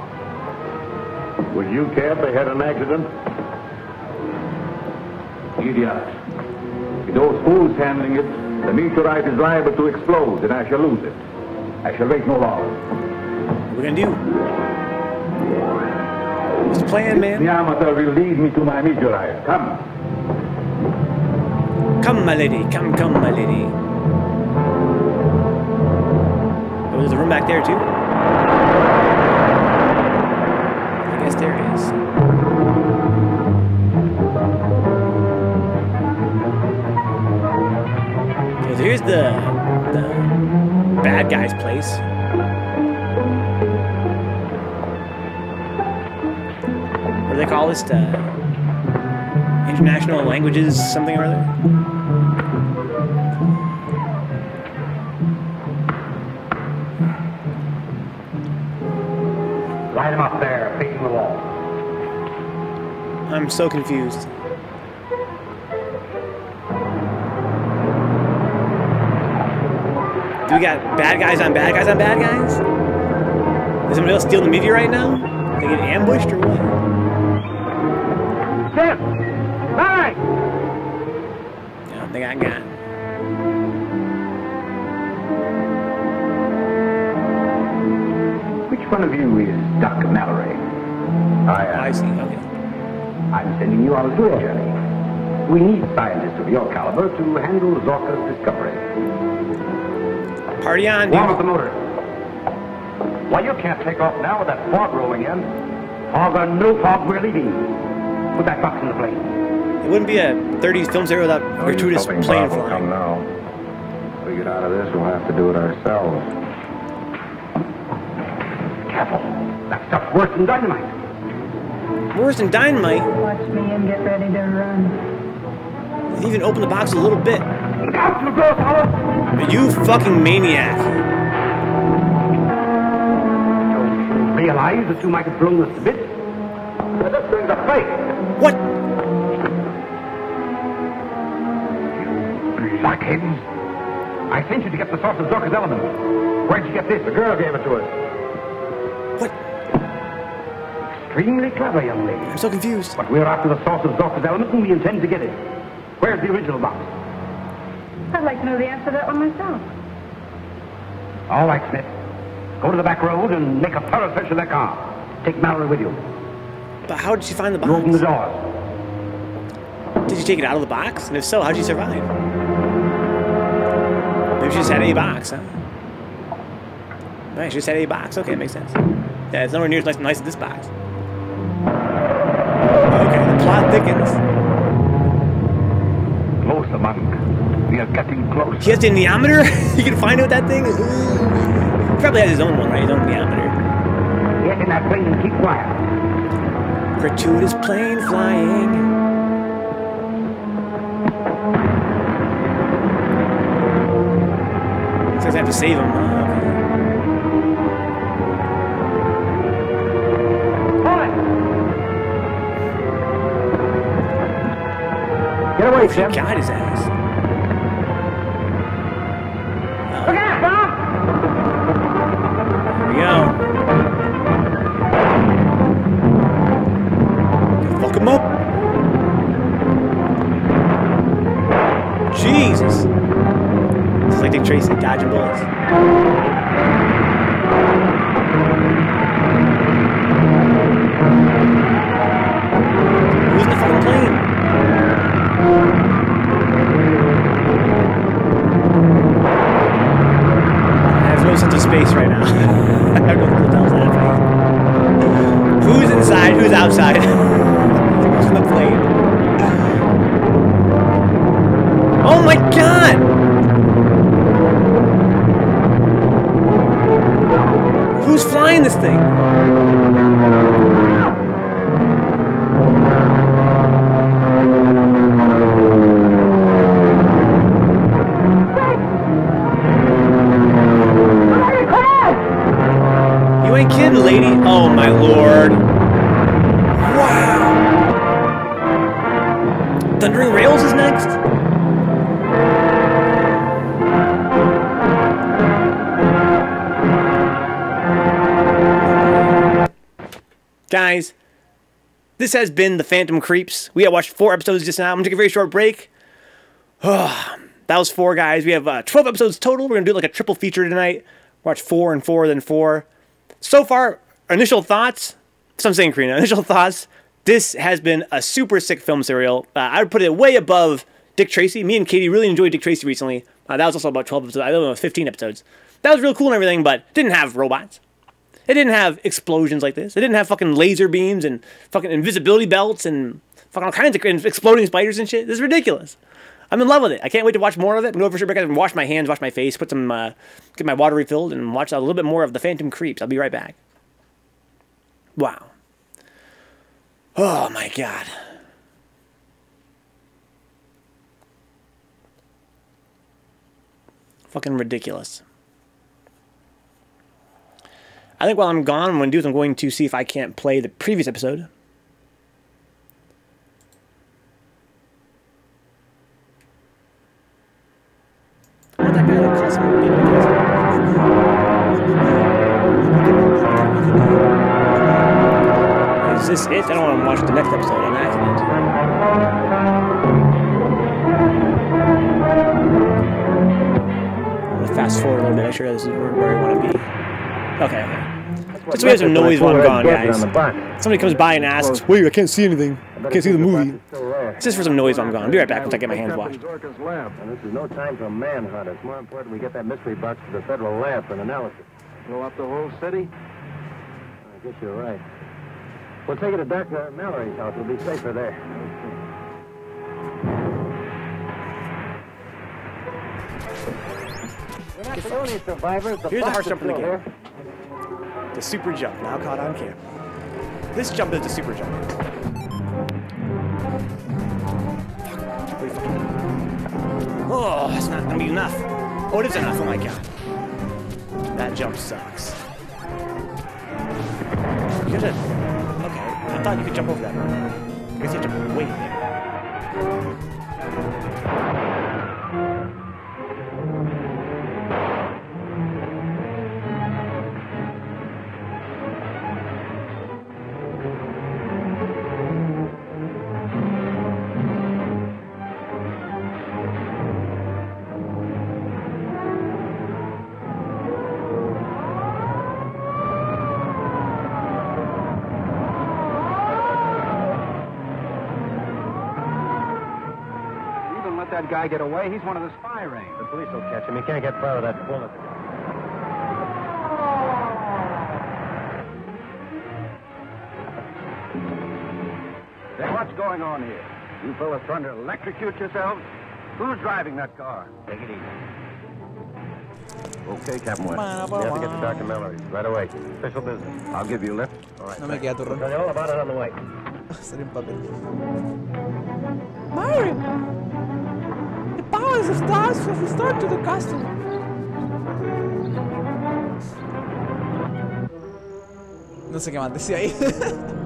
Would you care if they had an accident? Idiot. With those fools handling it, the meteorite is liable to explode and I shall lose it. I shall wait no longer. What are we gonna do? What's the plan, The man? amateur will lead me to my meteorite. Come. Come, my lady. Come, come, my lady. Oh, there's a room back there, too? I guess there is. The, the bad guy's place. What do they call this? International languages, something or other? Light him up there, facing the wall. I'm so confused. Got bad guys on bad guys on bad guys? Is somebody else stealing the meteorite now? They get ambushed or what? Step! Hey! Yeah, they got got. Which one of you is Dr. Mallory? I am. I see. Okay. I'm sending you on a tour journey. We need scientists of your caliber to handle Zorka's discovery. Party on, Warm dude. up the motor. Why, you can't take off now with that fog rolling in. Fog or no fog, we're leaving. Put that box in the plane. It wouldn't be a 30s film series without gratuitous Hoping plane Bob flying. come now. If we get out of this, we'll have to do it ourselves. Careful. That stuff's worse than dynamite. Worse than dynamite. Watch me and get ready to run. Even opened the box a little bit. Look out, you go, fella! You fucking maniac. Don't you realize that you might have blown us to bits? This thing's a fake. What? You blockheads. I sent you to get the source of Zorka's element. Where'd you get this? The girl gave it to us. What? Extremely clever, young lady. I'm so confused. But we're after the source of Zorka's element and we intend to get it. Where's the original box? I'd like to know the answer to that one myself. All right, Smith. Go to the back road and make a thorough search of that car. Take Mallory with you. But how did she find the You open the box? doors. Did she take it out of the box? And if so, how did she survive? Maybe she just had a box, huh? Right, she just had a box. Okay, makes sense. Yeah, it's nowhere near as nice, nice as this box. Okay, the plot thickens. Closer, monk. We are getting close. He has the neometer? he can find out that thing? Ooh. He probably has his own one, right? His own neometer. Get in that plane and keep quiet. Gratuitous plane flying. Says I have to save him. huh? Get away, He Tim. got his ass. This has been the Phantom Creeps. We have watched four episodes just now. I'm gonna take a very short break. that was four guys. We have uh, 12 episodes total. We're gonna do like a triple feature tonight. Watch four and four, then four. So far, initial thoughts. So I'm saying, Karina, initial thoughts. This has been a super sick film serial. Uh, I would put it way above Dick Tracy. Me and Katie really enjoyed Dick Tracy recently. Uh, that was also about 12 episodes. I don't know, 15 episodes. That was real cool and everything, but didn't have robots. It didn't have explosions like this. It didn't have fucking laser beams and fucking invisibility belts and fucking all kinds of exploding spiders and shit. This is ridiculous. I'm in love with it. I can't wait to watch more of it. I'm going for sure I can wash my hands, wash my face, put some, uh, get my water refilled, and watch a little bit more of the Phantom Creeps. I'll be right back. Wow. Oh my god. Fucking ridiculous. I think while I'm gone, I'm going to do is I'm going to see if I can't play the previous episode. Is this it? I don't want to watch the next episode on accident. I'm gonna fast forward a little bit, make sure this is where I want to be. Okay, okay. Just so we have some noise while I'm gone, guys. Somebody comes by and asks, Wait, I can't see anything. I can't see the movie. It's just for some noise while I'm gone. I'll be right back once I get my hands washed. And this is no time for a manhunt. It's more important we get that mystery box to the federal lab for an analysis. Blow up the whole city? I guess you're right. We'll take it to Dr. Mallory's house. We'll be safer there. We're not the only survivors. The Here's the hard box jump in the still game. The super jump, now caught on camera. This jump is the super jump. Oh, that's not gonna be enough. Oh, it is enough. Oh my god. That jump sucks. You gotta. Okay, I thought you could jump over that. I guess you have to wait there. Guy get away. He's one of the spy ring. The police will catch him. He can't get far with that bullet. Say, what's going on here? You fellas trying to electrocute yourselves? Who's driving that car? Take it easy. Okay, Captain West. We have to get to Dr. Mallory's right away. Official business. I'll give you a lift. All right. No me thanks. queda turrón. We'll tell you all about it on the way. Sería un papel. Mary! Powers of stars have restored to the castle. No sé qué más decía ahí.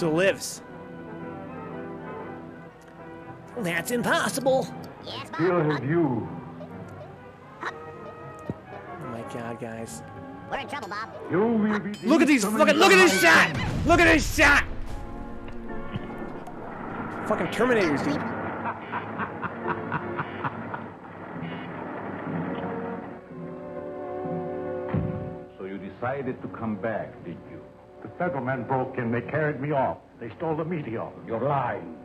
still lives. That's impossible. Still have you. Oh my god, guys. We're in trouble, Bob. You will be. Look at these fucking. Look at this shot! Look at this shot! Fucking Terminators, dude. So you decided to come back, did you? The federal men broke in. They carried me off. They stole the meteor. You're lying.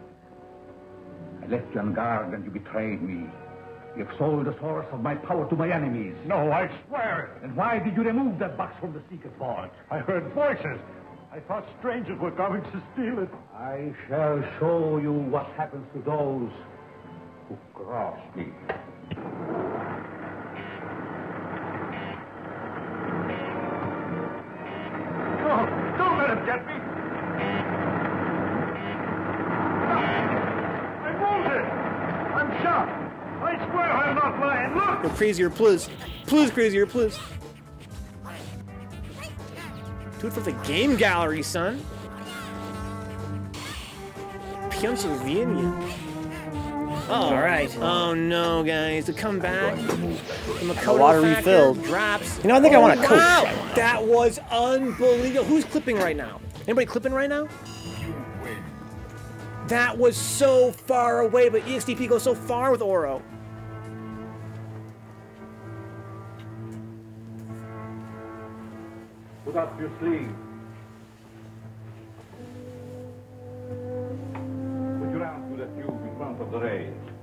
I left you on guard and you betrayed me. You've sold the source of my power to my enemies. No, I swear it. And why did you remove that box from the secret vault? I heard voices. I thought strangers were coming to steal it. I shall show you what happens to those who cross me. No, don't let him get me. I'm wounded. I'm shot. I swear I'm not lying. Look. Go crazier, please. Please, crazier, please. Do it for the game gallery, son. Pennsylvania. Oh, All right. Oh no, guys! To come back, the water refilled. drops. You know, I think I Oh, want a oh, Coke. Wow, that was unbelievable. Who's clipping right now? Anybody clipping right now? That was so far away, but E EXTP goes so far with Oro. Put up your sleeve. Put your arms to that tube in front of the rail.